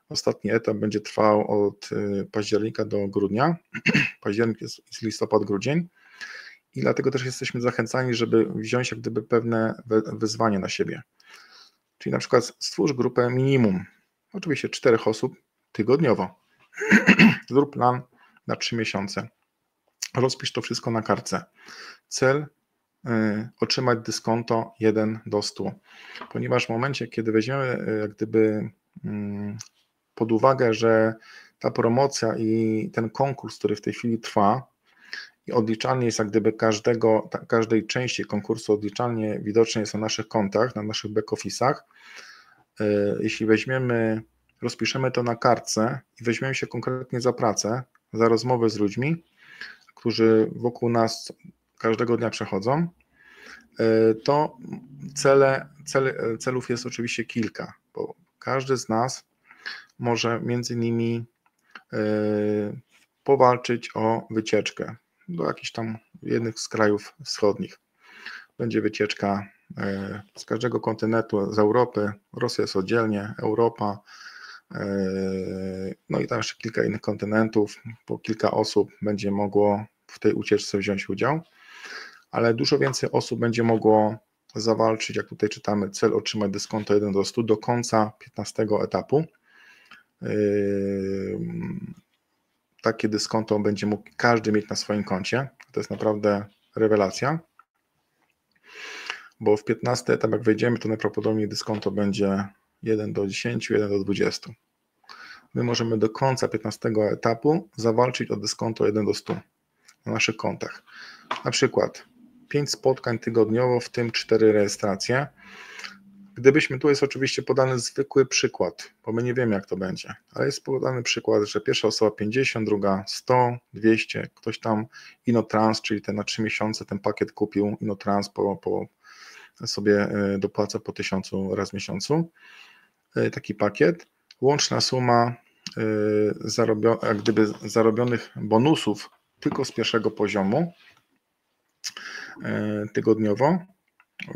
Ostatni etap będzie trwał od y, października do grudnia. Październik jest listopad, grudzień i dlatego też jesteśmy zachęcani, żeby wziąć jak gdyby pewne wyzwanie na siebie. Czyli na przykład stwórz grupę minimum, oczywiście czterech osób tygodniowo. Zrób plan na trzy miesiące. Rozpisz to wszystko na kartce. Cel otrzymać dyskonto 1 do 100. Ponieważ w momencie, kiedy weźmiemy y, jak gdyby y, pod uwagę, że ta promocja i ten konkurs, który w tej chwili trwa, i odliczalnie jest jak gdyby każdego, każdej części konkursu odliczalnie widoczne jest na naszych kontach, na naszych back-office'ach. E, jeśli weźmiemy, rozpiszemy to na kartce i weźmiemy się konkretnie za pracę, za rozmowę z ludźmi, którzy wokół nas każdego dnia przechodzą, e, to cele, cele, celów jest oczywiście kilka, bo każdy z nas może między innymi e, powalczyć o wycieczkę do jakichś tam jednych z krajów wschodnich. Będzie wycieczka e, z każdego kontynentu, z Europy. Rosja jest oddzielnie, Europa, no i tam jeszcze kilka innych kontynentów. Po kilka osób będzie mogło w tej ucieczce wziąć udział, ale dużo więcej osób będzie mogło zawalczyć, jak tutaj czytamy, cel otrzymać dyskonto 1 do 100 do końca 15 etapu. E, takie dyskonto będzie mógł każdy mieć na swoim koncie. To jest naprawdę rewelacja. Bo w 15 etap, jak wejdziemy, to najprawdopodobniej dyskonto będzie 1 do 10, 1 do 20. My możemy do końca 15 etapu zawalczyć o dyskonto 1 do 100 na naszych kontach. Na przykład 5 spotkań tygodniowo, w tym 4 rejestracje. Gdybyśmy, tu jest oczywiście podany zwykły przykład, bo my nie wiemy jak to będzie, ale jest podany przykład, że pierwsza osoba 50, druga 100, 200, ktoś tam Inotrans, czyli te na 3 miesiące ten pakiet kupił, Inotrans po, po sobie e, dopłaca po 1000 raz w miesiącu, e, taki pakiet. Łączna suma e, zarobio, gdyby zarobionych bonusów tylko z pierwszego poziomu tygodniowo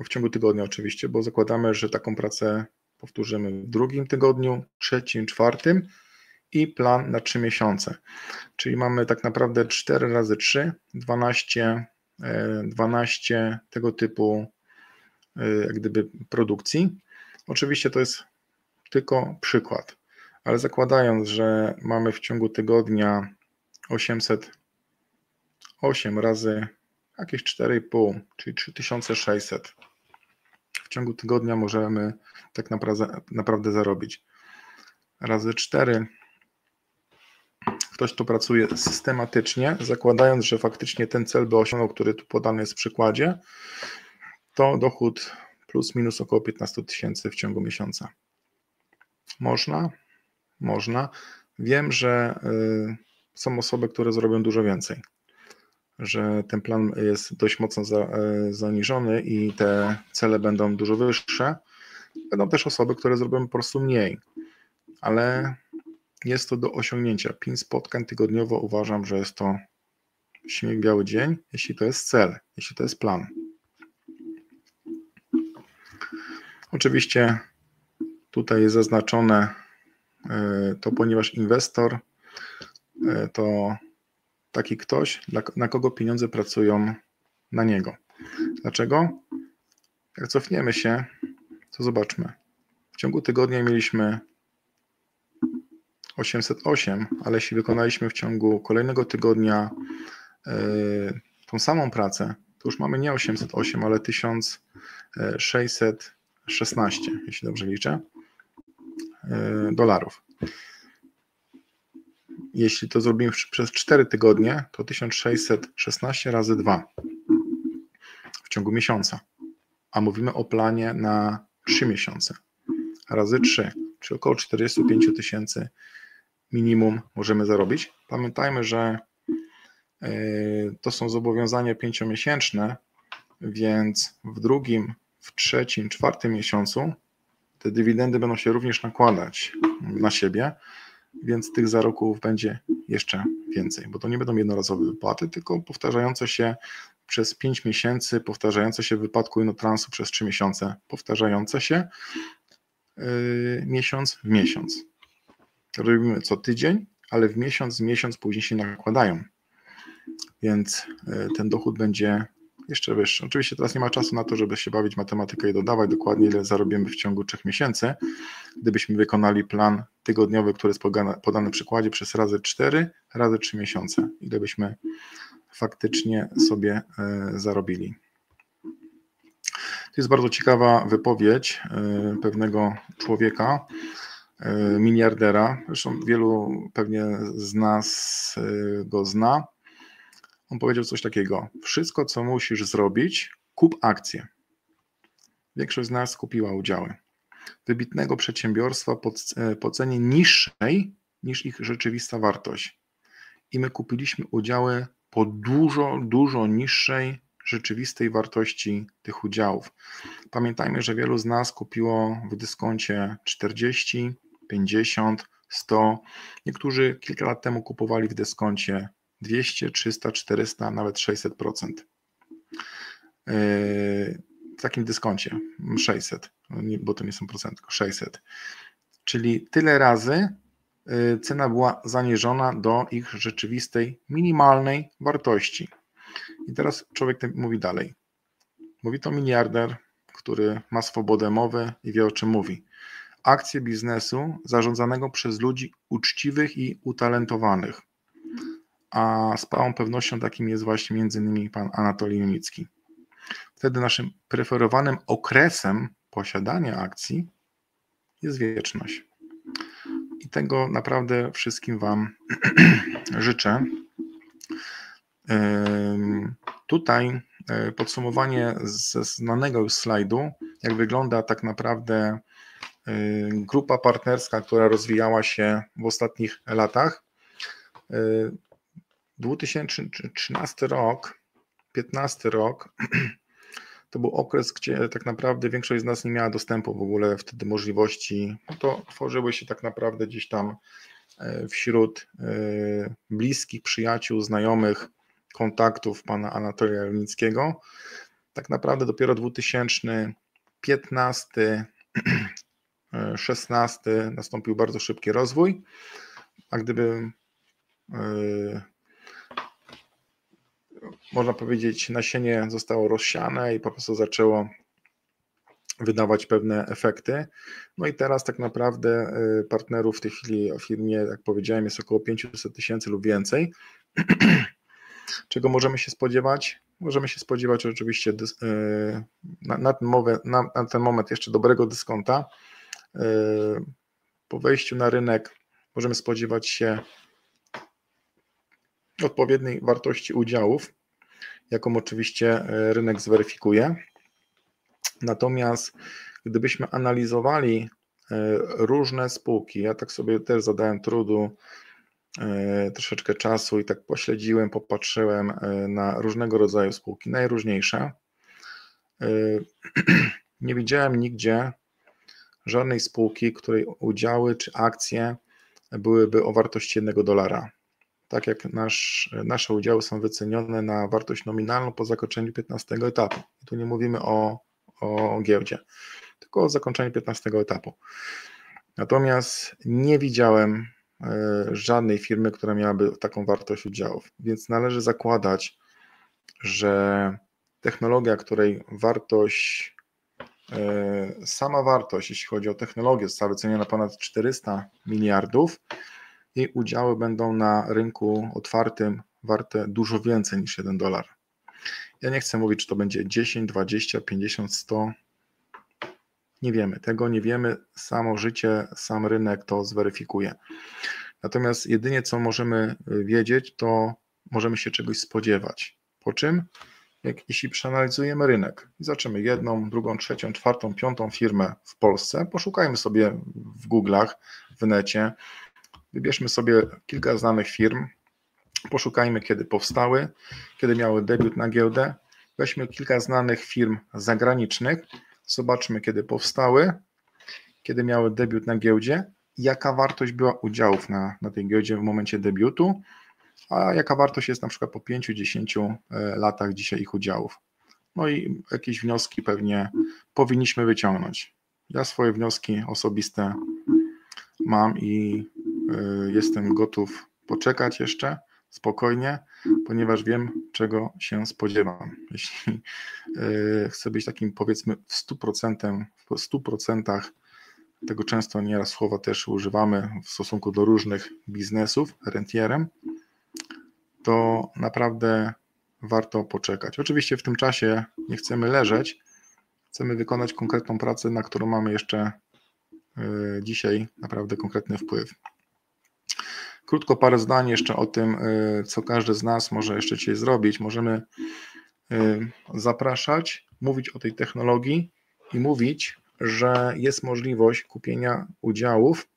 w ciągu tygodnia oczywiście, bo zakładamy, że taką pracę powtórzymy w drugim tygodniu, trzecim, czwartym i plan na trzy miesiące. Czyli mamy tak naprawdę 4 razy 3, 12, 12 tego typu e, jak gdyby produkcji. Oczywiście to jest tylko przykład, ale zakładając, że mamy w ciągu tygodnia 808 razy jakieś 4,5, czyli 3600. W ciągu tygodnia możemy tak naprawdę, naprawdę zarobić. Razy 4. Ktoś tu pracuje systematycznie, zakładając, że faktycznie ten cel by osiągnął, który tu podany jest w przykładzie, to dochód plus minus około 15 tysięcy w ciągu miesiąca. Można, można. Wiem, że y, są osoby, które zrobią dużo więcej. Że ten plan jest dość mocno za, e, zaniżony i te cele będą dużo wyższe. Będą też osoby, które zrobią po prostu mniej, ale jest to do osiągnięcia. Pięć spotkań tygodniowo uważam, że jest to śmiech biały dzień, jeśli to jest cel, jeśli to jest plan. Oczywiście tutaj jest zaznaczone e, to, ponieważ inwestor e, to taki ktoś, na kogo pieniądze pracują na niego. Dlaczego? Jak cofniemy się, to zobaczmy. W ciągu tygodnia mieliśmy 808, ale jeśli wykonaliśmy w ciągu kolejnego tygodnia e, tą samą pracę, to już mamy nie 808, ale 1616, jeśli dobrze liczę, e, dolarów. Jeśli to zrobimy przez 4 tygodnie, to 1616 razy 2 w ciągu miesiąca. A mówimy o planie na 3 miesiące razy 3, czyli około 45 tysięcy minimum możemy zarobić. Pamiętajmy, że e, to są zobowiązania pięciomiesięczne, więc w drugim, w trzecim, czwartym miesiącu te dywidendy będą się również nakładać na siebie, więc tych zarobków będzie jeszcze więcej, bo to nie będą jednorazowe wypłaty, tylko powtarzające się przez 5 miesięcy, powtarzające się w wypadku inotransu przez 3 miesiące, powtarzające się yy, miesiąc w miesiąc robimy co tydzień, ale w miesiąc, miesiąc później się nakładają. Więc e, ten dochód będzie jeszcze wyższy. Oczywiście teraz nie ma czasu na to, żeby się bawić matematykę i dodawać dokładnie, ile zarobimy w ciągu trzech miesięcy. Gdybyśmy wykonali plan tygodniowy, który jest podany w przykładzie przez razy 4, razy 3 miesiące, ile byśmy faktycznie sobie e, zarobili. To jest bardzo ciekawa wypowiedź e, pewnego człowieka, E, miliardera. Zresztą wielu pewnie z nas go zna. On powiedział coś takiego: Wszystko, co musisz zrobić, kup akcje. Większość z nas kupiła udziały wybitnego przedsiębiorstwa e, po cenie niższej niż ich rzeczywista wartość. I my kupiliśmy udziały po dużo, dużo niższej rzeczywistej wartości tych udziałów. Pamiętajmy, że wielu z nas kupiło w dyskoncie 40, 50, 100. Niektórzy kilka lat temu kupowali w dyskoncie 200, 300, 400, nawet 600%. Yy, w takim dyskoncie 600, no bo to nie są procenty, tylko 600. Czyli tyle razy yy, cena była zaniżona do ich rzeczywistej minimalnej wartości. I teraz człowiek mówi dalej. Mówi to miliarder, który ma swobodę mowy i wie o czym mówi akcje biznesu zarządzanego przez ludzi uczciwych i utalentowanych. A z całą pewnością takim jest właśnie między innymi pan Anatolij Junicki. Wtedy naszym preferowanym okresem posiadania akcji jest wieczność. I tego naprawdę wszystkim Wam życzę. Tutaj e, podsumowanie ze znanego już slajdu, jak wygląda tak naprawdę Y, grupa partnerska, która rozwijała się w ostatnich latach. 2013 y, rok, 15 rok, to był okres, gdzie tak naprawdę większość z nas nie miała dostępu w ogóle wtedy możliwości. No to tworzyły się tak naprawdę gdzieś tam y, wśród bliskich, przyjaciół, znajomych, kontaktów pana Anatolia Jelnickiego. Tak naprawdę dopiero 2015 16 nastąpił bardzo szybki rozwój, a gdyby e, można powiedzieć, nasienie zostało rozsiane i po prostu zaczęło wydawać pewne efekty. No i teraz tak naprawdę e, partnerów w tej chwili w firmie, jak powiedziałem, jest około 500 tysięcy lub więcej. Czego możemy się spodziewać? Możemy się spodziewać oczywiście e, na, na, ten, moment, na, na ten moment jeszcze dobrego dyskonta, E, po wejściu na rynek możemy spodziewać się odpowiedniej wartości udziałów, jaką oczywiście e, rynek zweryfikuje. Natomiast gdybyśmy analizowali e, różne spółki, ja tak sobie też zadałem trudu e, troszeczkę czasu i tak pośledziłem, popatrzyłem na różnego rodzaju spółki, najróżniejsze. Nie widziałem nigdzie żadnej spółki, której udziały czy akcje byłyby o wartości jednego dolara. Tak jak nasz, nasze udziały są wycenione na wartość nominalną po zakończeniu 15 etapu. Tu nie mówimy o, o giełdzie, tylko o zakończeniu 15 etapu. Natomiast nie widziałem e, żadnej firmy, która miałaby taką wartość udziałów, więc należy zakładać, że technologia, której wartość, e, sama wartość, jeśli chodzi o technologię, została wyceniona na ponad 400 miliardów, jej udziały będą na rynku otwartym warte dużo więcej niż 1 dolar. Ja nie chcę mówić, czy to będzie 10, 20, 50, 100. Nie wiemy. Tego nie wiemy. Samo życie, sam rynek to zweryfikuje. Natomiast jedynie co możemy wiedzieć, to możemy się czegoś spodziewać. Po czym? Jak, jeśli przeanalizujemy rynek i zobaczymy jedną, drugą, trzecią, czwartą, piątą firmę w Polsce, poszukajmy sobie w Google'ach, w necie, wybierzmy sobie kilka znanych firm, poszukajmy kiedy powstały, kiedy miały debiut na giełdę, weźmy kilka znanych firm zagranicznych, zobaczmy kiedy powstały, kiedy miały debiut na giełdzie, jaka wartość była udziałów na, na tej giełdzie w momencie debiutu, a jaka wartość jest na przykład po 5-10 e, latach dzisiaj ich udziałów. No i jakieś wnioski pewnie powinniśmy wyciągnąć. Ja swoje wnioski osobiste mam i jestem gotów poczekać jeszcze spokojnie, ponieważ wiem, czego się spodziewam. Jeśli e, chcę być takim powiedzmy w 100%, w 100% tego często nieraz słowa też używamy w stosunku do różnych biznesów, rentierem, to naprawdę warto poczekać. Oczywiście w tym czasie nie chcemy leżeć, chcemy wykonać konkretną pracę, na którą mamy jeszcze e, dzisiaj naprawdę konkretny wpływ. Krótko parę zdań jeszcze o tym, e, co każdy z nas może jeszcze dzisiaj zrobić. Możemy e, zapraszać, mówić o tej technologii i mówić, że jest możliwość kupienia udziałów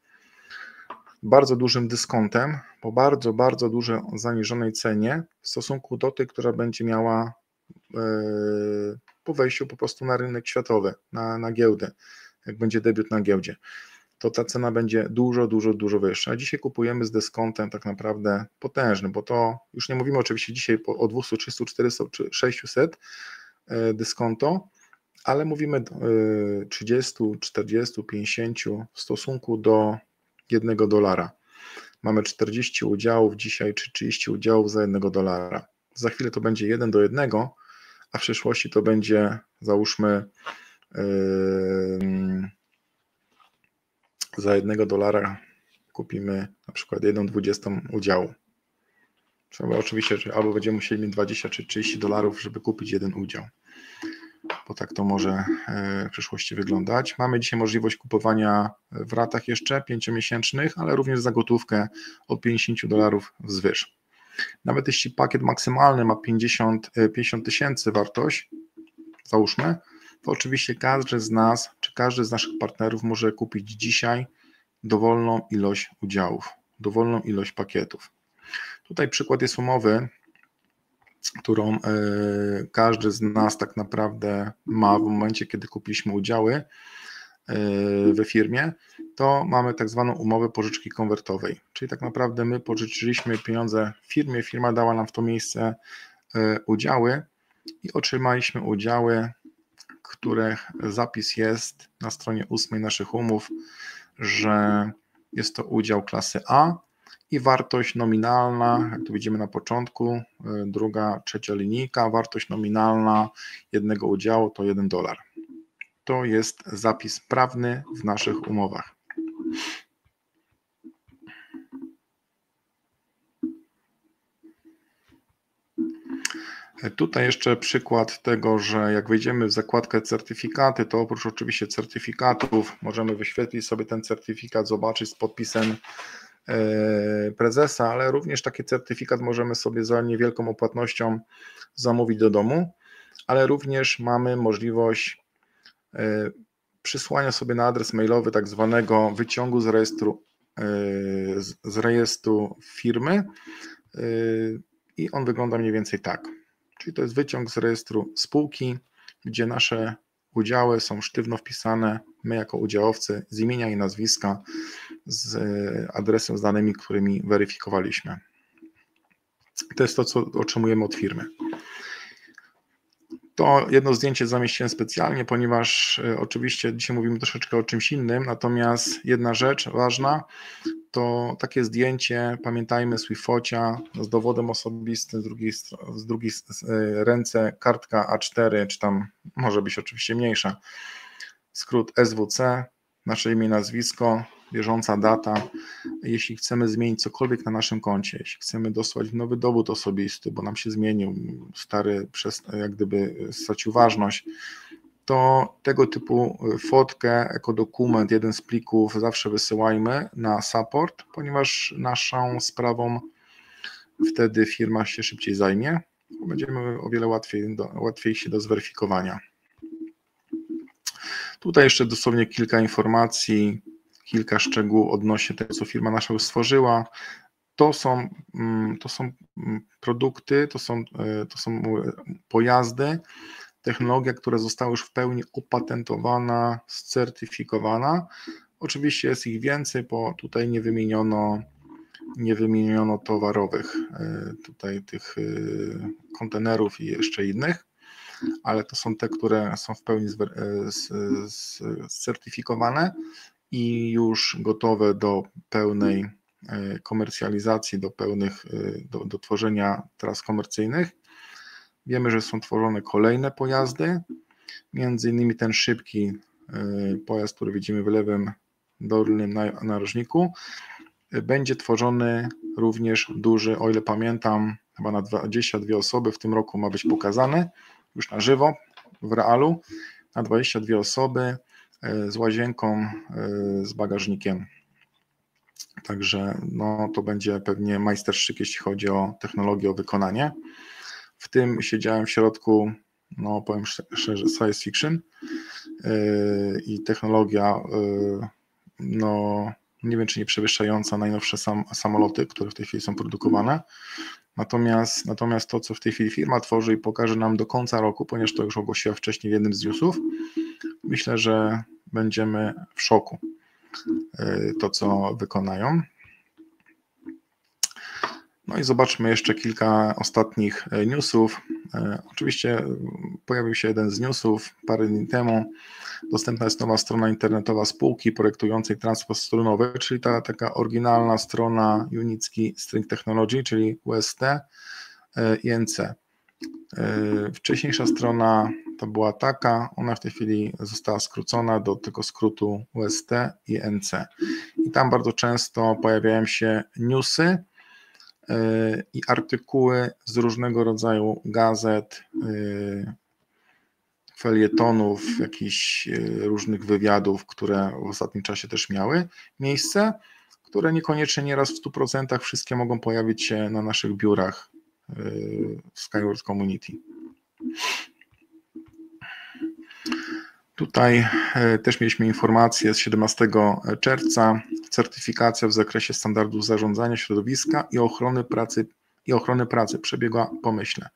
bardzo dużym dyskontem, po bardzo, bardzo dużej zaniżonej cenie w stosunku do tej, która będzie miała e, po wejściu po prostu na rynek światowy, na, na giełdę, jak będzie debiut na giełdzie, to ta cena będzie dużo, dużo, dużo wyższa. Dzisiaj kupujemy z dyskontem tak naprawdę potężnym, bo to już nie mówimy oczywiście dzisiaj o 200, 300, 400 czy 600 dyskonto, ale mówimy 30, 40, 50 w stosunku do jednego dolara. Mamy 40 udziałów dzisiaj, czy 30 udziałów za jednego dolara. Za chwilę to będzie 1 do 1, a w przyszłości to będzie, załóżmy, yy, za jednego dolara kupimy na przykład 1,20 udziału. Trzeba oczywiście, że albo będziemy musieli mieć 20 czy 30 dolarów, żeby kupić jeden udział bo tak to może e, w przyszłości wyglądać. Mamy dzisiaj możliwość kupowania w ratach jeszcze pięciomiesięcznych, ale również za gotówkę od 50 dolarów wzwyż. Nawet jeśli pakiet maksymalny ma 50 e, tysięcy wartość, załóżmy, to oczywiście każdy z nas, każdy z naszych partnerów może kupić dzisiaj dowolną ilość udziałów, dowolną ilość pakietów. Tutaj przykład jest umowy którą e, każdy z nas tak naprawdę ma w momencie, kiedy kupiliśmy udziały e, we firmie, to mamy tak zwaną umowę pożyczki konwertowej. Czyli tak naprawdę my pożyczyliśmy pieniądze firmie, firma dała nam w to miejsce e, udziały i otrzymaliśmy udziały, których zapis jest na stronie ósmej naszych umów, że jest to udział klasy A i wartość nominalna, jak tu widzimy na początku, y, druga, trzecia linijka, wartość nominalna jednego udziału to 1 dolar. To jest zapis prawny w naszych umowach. Tutaj jeszcze przykład tego, że jak wejdziemy w zakładkę certyfikaty, to oprócz oczywiście certyfikatów możemy wyświetlić sobie ten certyfikat, zobaczyć z podpisem E, prezesa, ale również taki certyfikat możemy sobie za niewielką opłatnością zamówić do domu, ale również mamy możliwość e, przysłania sobie na adres mailowy tak zwanego wyciągu z rejestru z rejestru firmy i on wygląda mniej więcej tak. Czyli to jest wyciąg z rejestru spółki, gdzie nasze udziały są sztywno wpisane, my jako udziałowcy z imienia i nazwiska, z adresem, z danymi, którymi weryfikowaliśmy. To jest to, co otrzymujemy od firmy. To jedno zdjęcie zamieściłem specjalnie, ponieważ e, oczywiście dzisiaj mówimy troszeczkę o czymś innym, natomiast jedna rzecz ważna to takie zdjęcie, pamiętajmy, Swifocia z dowodem osobistym, z drugiej, z drugiej e, ręce kartka A4, czy tam może być oczywiście mniejsza, skrót SWC, nasze imię, nazwisko, bieżąca data. Jeśli chcemy zmienić cokolwiek na naszym koncie, jeśli chcemy dosłać nowy dowód osobisty, bo nam się zmienił, stary przez, jak gdyby stracił ważność, to tego typu fotkę jako dokument, jeden z plików zawsze wysyłajmy na support, ponieważ naszą sprawą wtedy firma się szybciej zajmie, będziemy o wiele łatwiej, do, do zweryfikowania. Tutaj jeszcze dosłownie kilka informacji kilka szczegółów odnośnie tego, co firma nasza już stworzyła. To są, mm, to są mm, produkty, to są, e, to są e, pojazdy, technologia, która została już w pełni opatentowana, scertyfikowana. Oczywiście jest ich więcej, bo tutaj nie wymieniono, nie wymieniono towarowych, e, tutaj tych kontenerów i jeszcze innych, ale to są te, które są w pełni scertyfikowane i już gotowe do pełnej e, komercjalizacji, do pełnych, e, do, do tworzenia tras komercyjnych. Wiemy, że są tworzone kolejne pojazdy, między innymi ten szybki e, pojazd, który widzimy w lewym dolnym narożniku. Będzie tworzony również duży, o ile pamiętam, chyba na 22 osoby w tym roku ma być pokazany, już na żywo, w realu, na 22 osoby E, z łazienką, e, z bagażnikiem. Także no, to będzie pewnie majsterszczyk, jeśli chodzi o technologię, o wykonanie. W tym siedziałem w środku, no powiem szczerze, science fiction e, i technologia, no nie wiem, czy nie przewyższająca najnowsze sam, samoloty, które w tej chwili są produkowane. Natomiast, natomiast to, co w tej chwili firma tworzy i pokaże nam do końca roku, ponieważ to już ogłosiła wcześniej w jednym z newsów, myślę, że będziemy w szoku y, to, co wykonają. No i zobaczmy jeszcze kilka ostatnich y, newsów. Y, oczywiście pojawił się jeden z newsów parę dni temu. Dostępna jest nowa strona internetowa spółki projektującej transport strunowy, czyli ta taka oryginalna strona Unicki String Technology, czyli UST INC. Wcześniejsza strona to była taka, ona w tej chwili została skrócona do tego skrótu UST i NC. I tam bardzo często pojawiają się newsy i artykuły z różnego rodzaju gazet, yy, felietonów, jakichś yy, różnych wywiadów, które w ostatnim czasie też miały miejsce, które niekoniecznie nieraz w 100% wszystkie mogą pojawić się na naszych biurach w Skyward Community. Tutaj e, też mieliśmy informację z 17 czerwca, certyfikacja w zakresie standardów zarządzania środowiska i ochrony pracy i ochrony pracy przebiegła pomyślnie.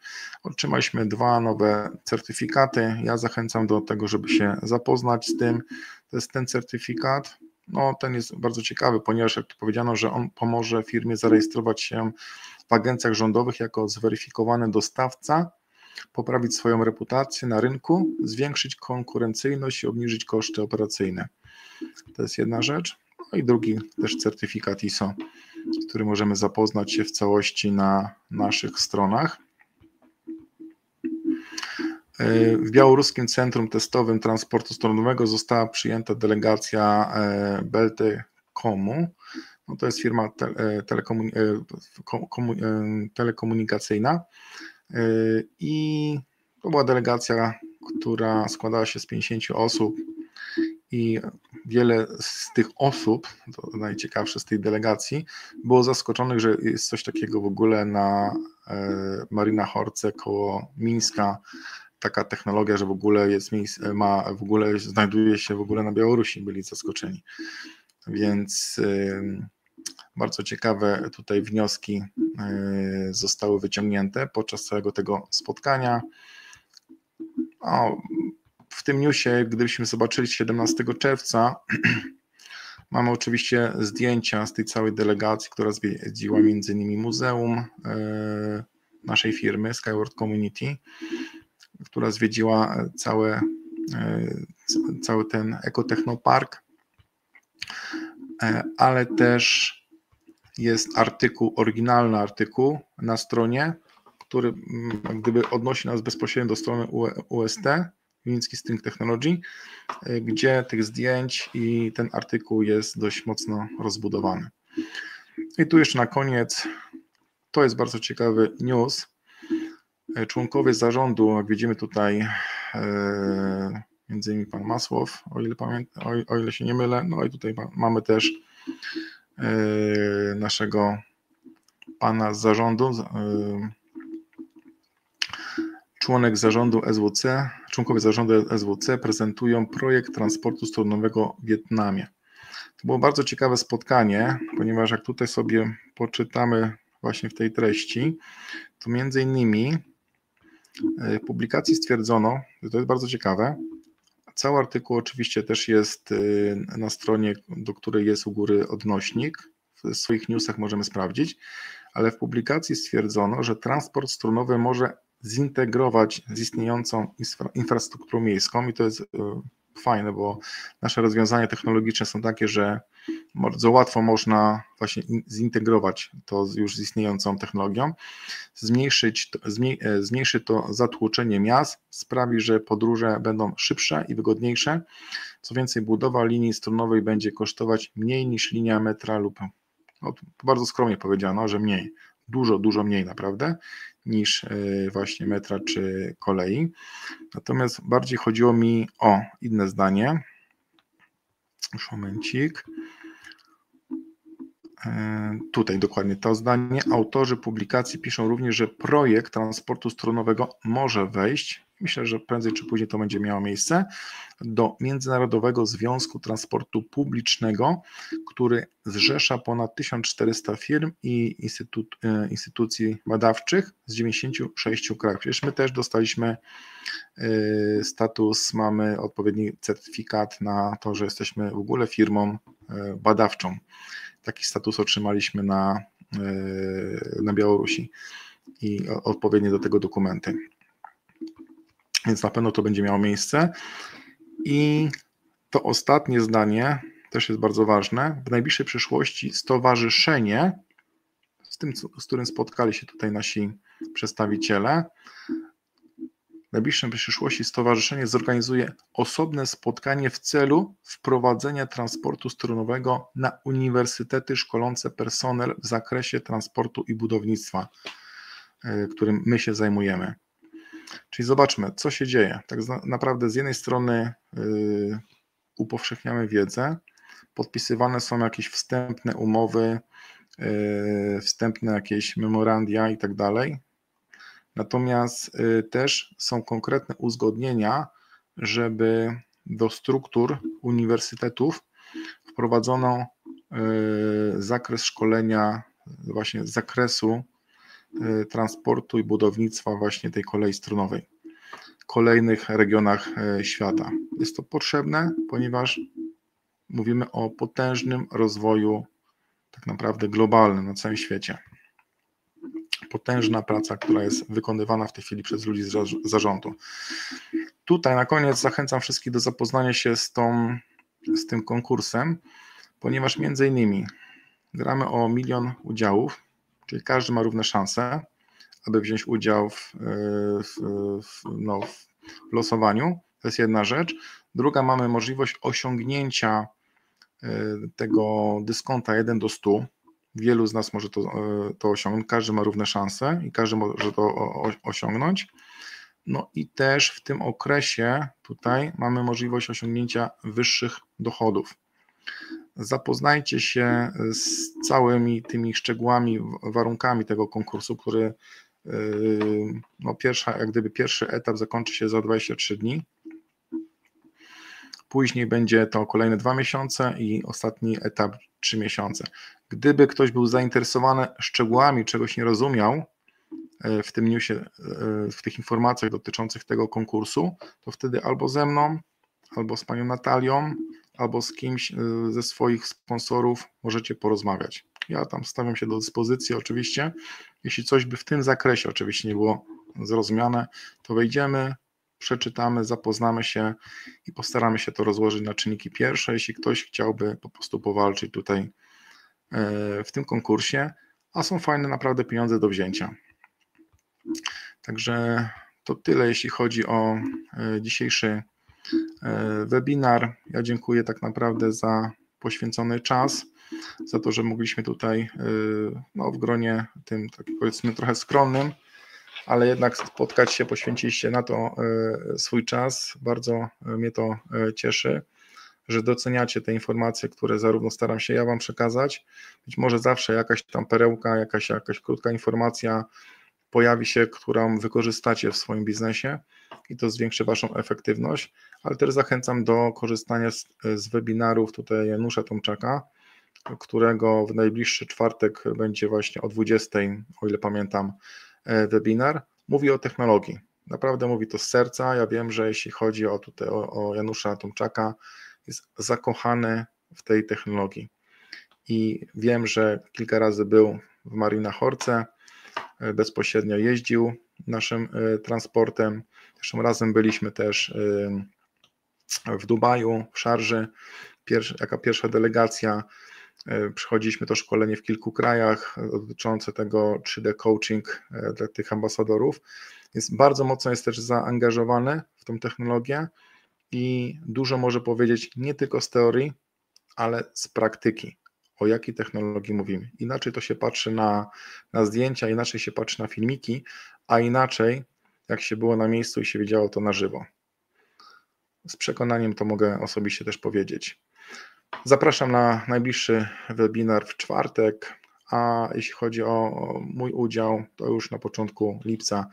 Otrzymaliśmy dwa nowe certyfikaty. Ja zachęcam do tego, żeby się zapoznać z tym. To jest ten certyfikat. No, ten jest bardzo ciekawy, ponieważ jak tu powiedziano, że on pomoże firmie zarejestrować się w agencjach rządowych jako zweryfikowany dostawca poprawić swoją reputację na rynku, zwiększyć konkurencyjność i obniżyć koszty operacyjne. To jest jedna rzecz. No i drugi też certyfikat ISO, z którym możemy zapoznać się w całości na naszych stronach. W Białoruskim Centrum Testowym Transportu Stronowego została przyjęta delegacja e, Beltecomu. No to jest firma e, e, telekomunikacyjna, i to była delegacja, która składała się z 50 osób i wiele z tych osób, to najciekawsze z tej delegacji, było zaskoczonych, że jest coś takiego w ogóle na e, Marina Horce koło Mińska, taka technologia, że w ogóle jest miejsce, ma, w ogóle znajduje się w ogóle na Białorusi, byli zaskoczeni. więc bardzo ciekawe tutaj wnioski zostały wyciągnięte podczas całego tego spotkania. O, w tym newsie, gdybyśmy zobaczyli 17 czerwca, mamy oczywiście zdjęcia z tej całej delegacji, która zwiedziła między innymi muzeum naszej firmy Skyward Community, która zwiedziła całe, cały ten ekotechnopark, ale też jest artykuł, oryginalny artykuł na stronie, który mm, gdyby odnosi nas bezpośrednio do strony UST, Winicki String Technology, gdzie tych zdjęć i ten artykuł jest dość mocno rozbudowany. I tu jeszcze na koniec, to jest bardzo ciekawy news. Członkowie zarządu, jak widzimy tutaj, e, między innymi pan Masłow, o ile, pamiętam, o ile się nie mylę, no i tutaj mamy też E, naszego pana z zarządu, e, członek zarządu SWC, członkowie zarządu SWC prezentują projekt transportu stronowego w Wietnamie. To było bardzo ciekawe spotkanie, ponieważ jak tutaj sobie poczytamy właśnie w tej treści, to między innymi w publikacji stwierdzono, że to jest bardzo ciekawe, Cały artykuł oczywiście też jest y, na stronie, do której jest u góry odnośnik. W swoich newsach możemy sprawdzić, ale w publikacji stwierdzono, że transport strunowy może zintegrować z istniejącą infrastrukturą miejską i to jest y, fajne, bo nasze rozwiązania technologiczne są takie, że bardzo łatwo można właśnie zintegrować to już z istniejącą technologią, zmniejszyć, e, zmniejszy to zatłoczenie miast, sprawi, że podróże będą szybsze i wygodniejsze. Co więcej, budowa linii strunowej będzie kosztować mniej niż linia metra lub, no, bardzo skromnie powiedziano, że mniej, dużo, dużo mniej naprawdę niż e, właśnie metra czy kolei. Natomiast bardziej chodziło mi o inne zdanie. Już momencik. E, tutaj dokładnie to zdanie. Autorzy publikacji piszą również, że projekt transportu stronowego może wejść, myślę, że prędzej czy później to będzie miało miejsce, do Międzynarodowego Związku Transportu Publicznego, który zrzesza ponad 1400 firm i instytut, e, instytucji badawczych z 96 krajów. Przecież my też dostaliśmy e, status, mamy odpowiedni certyfikat na to, że jesteśmy w ogóle firmą badawczą taki status otrzymaliśmy na, e, na Białorusi i odpowiednie do tego dokumenty. Więc na pewno to będzie miało miejsce. I to ostatnie zdanie też jest bardzo ważne. W najbliższej przyszłości stowarzyszenie, z tym, z którym spotkali się tutaj nasi przedstawiciele, w najbliższej przyszłości stowarzyszenie zorganizuje osobne spotkanie w celu wprowadzenia transportu stronowego na uniwersytety szkolące personel w zakresie transportu i budownictwa, e, którym my się zajmujemy. Czyli zobaczmy, co się dzieje. Tak naprawdę z jednej strony yy, upowszechniamy wiedzę, podpisywane są jakieś wstępne umowy, yy, wstępne jakieś memorandia i tak dalej, Natomiast y, też są konkretne uzgodnienia, żeby do struktur uniwersytetów wprowadzono zakres szkolenia, właśnie z zakresu transportu i budownictwa właśnie tej kolei strunowej w kolejnych regionach świata. Jest to potrzebne, ponieważ mówimy o potężnym rozwoju tak naprawdę globalnym na całym świecie potężna praca, która jest wykonywana w tej chwili przez ludzi z zarządu. Tutaj na koniec zachęcam wszystkich do zapoznania się z, tą, z tym konkursem, ponieważ między innymi gramy o milion udziałów, czyli każdy ma równe szanse, aby wziąć udział w, w, w, no, w losowaniu. To jest jedna rzecz. Druga, mamy możliwość osiągnięcia e, tego dyskonta 1 do 100, Wielu z nas może to, e, to osiągnąć, każdy ma równe szanse i każdy może to osiągnąć. No i też w tym okresie tutaj mamy możliwość osiągnięcia wyższych dochodów. Zapoznajcie się z całymi tymi szczegółami, warunkami tego konkursu, który e, no pierwsza, jak gdyby pierwszy etap zakończy się za 23 dni. Później będzie to kolejne dwa miesiące i ostatni etap trzy miesiące. Gdyby ktoś był zainteresowany szczegółami, czegoś nie rozumiał e, w tym newsie, e, w tych informacjach dotyczących tego konkursu, to wtedy albo ze mną, albo z panią Natalią, albo z kimś e, ze swoich sponsorów możecie porozmawiać. Ja tam stawiam się do dyspozycji oczywiście. Jeśli coś by w tym zakresie oczywiście nie było zrozumiane, to wejdziemy, przeczytamy, zapoznamy się i postaramy się to rozłożyć na czynniki pierwsze, jeśli ktoś chciałby po prostu powalczyć tutaj e, w tym konkursie, a są fajne naprawdę pieniądze do wzięcia. Także to tyle, jeśli chodzi o e, dzisiejszy webinar. Ja dziękuję tak naprawdę za poświęcony czas, za to, że mogliśmy tutaj no, w gronie tym, tak powiedzmy, trochę skromnym, ale jednak spotkać się, poświęciliście na to e, swój czas. Bardzo e, mnie to e, cieszy, że doceniacie te informacje, które zarówno staram się ja Wam przekazać. Być może zawsze jakaś tam perełka, jakaś, jakaś krótka informacja pojawi się, którą wykorzystacie w swoim biznesie i to zwiększy Waszą efektywność, ale też zachęcam do korzystania z, z webinarów tutaj Janusza Tomczaka, którego w najbliższy czwartek będzie właśnie o 20, o ile pamiętam, E, webinar, mówi o technologii. Naprawdę mówi to z serca. Ja wiem, że jeśli chodzi o, tutaj, o, o Janusza Tomczaka, jest zakochany w tej technologii. I wiem, że kilka razy był w Marina Horce, bezpośrednio jeździł naszym e, transportem. Zresztą razem byliśmy też w Dubaju, w Szarży, jaka pierwsza delegacja E, przechodziliśmy to szkolenie w kilku krajach dotyczące tego 3D coaching e, dla tych ambasadorów. Jest bardzo mocno jest też zaangażowany w tą technologię i dużo może powiedzieć nie tylko z teorii, ale z praktyki. O jakiej technologii mówimy. Inaczej to się patrzy na, na zdjęcia, inaczej się patrzy na filmiki, a inaczej jak się było na miejscu i się widziało to na żywo. Z przekonaniem to mogę osobiście też powiedzieć. Zapraszam na najbliższy webinar w czwartek, a jeśli chodzi o mój udział, to już na początku lipca.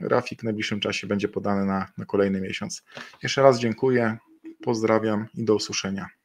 Grafik w najbliższym czasie będzie podany na, na kolejny miesiąc. Jeszcze raz dziękuję, pozdrawiam i do usłyszenia.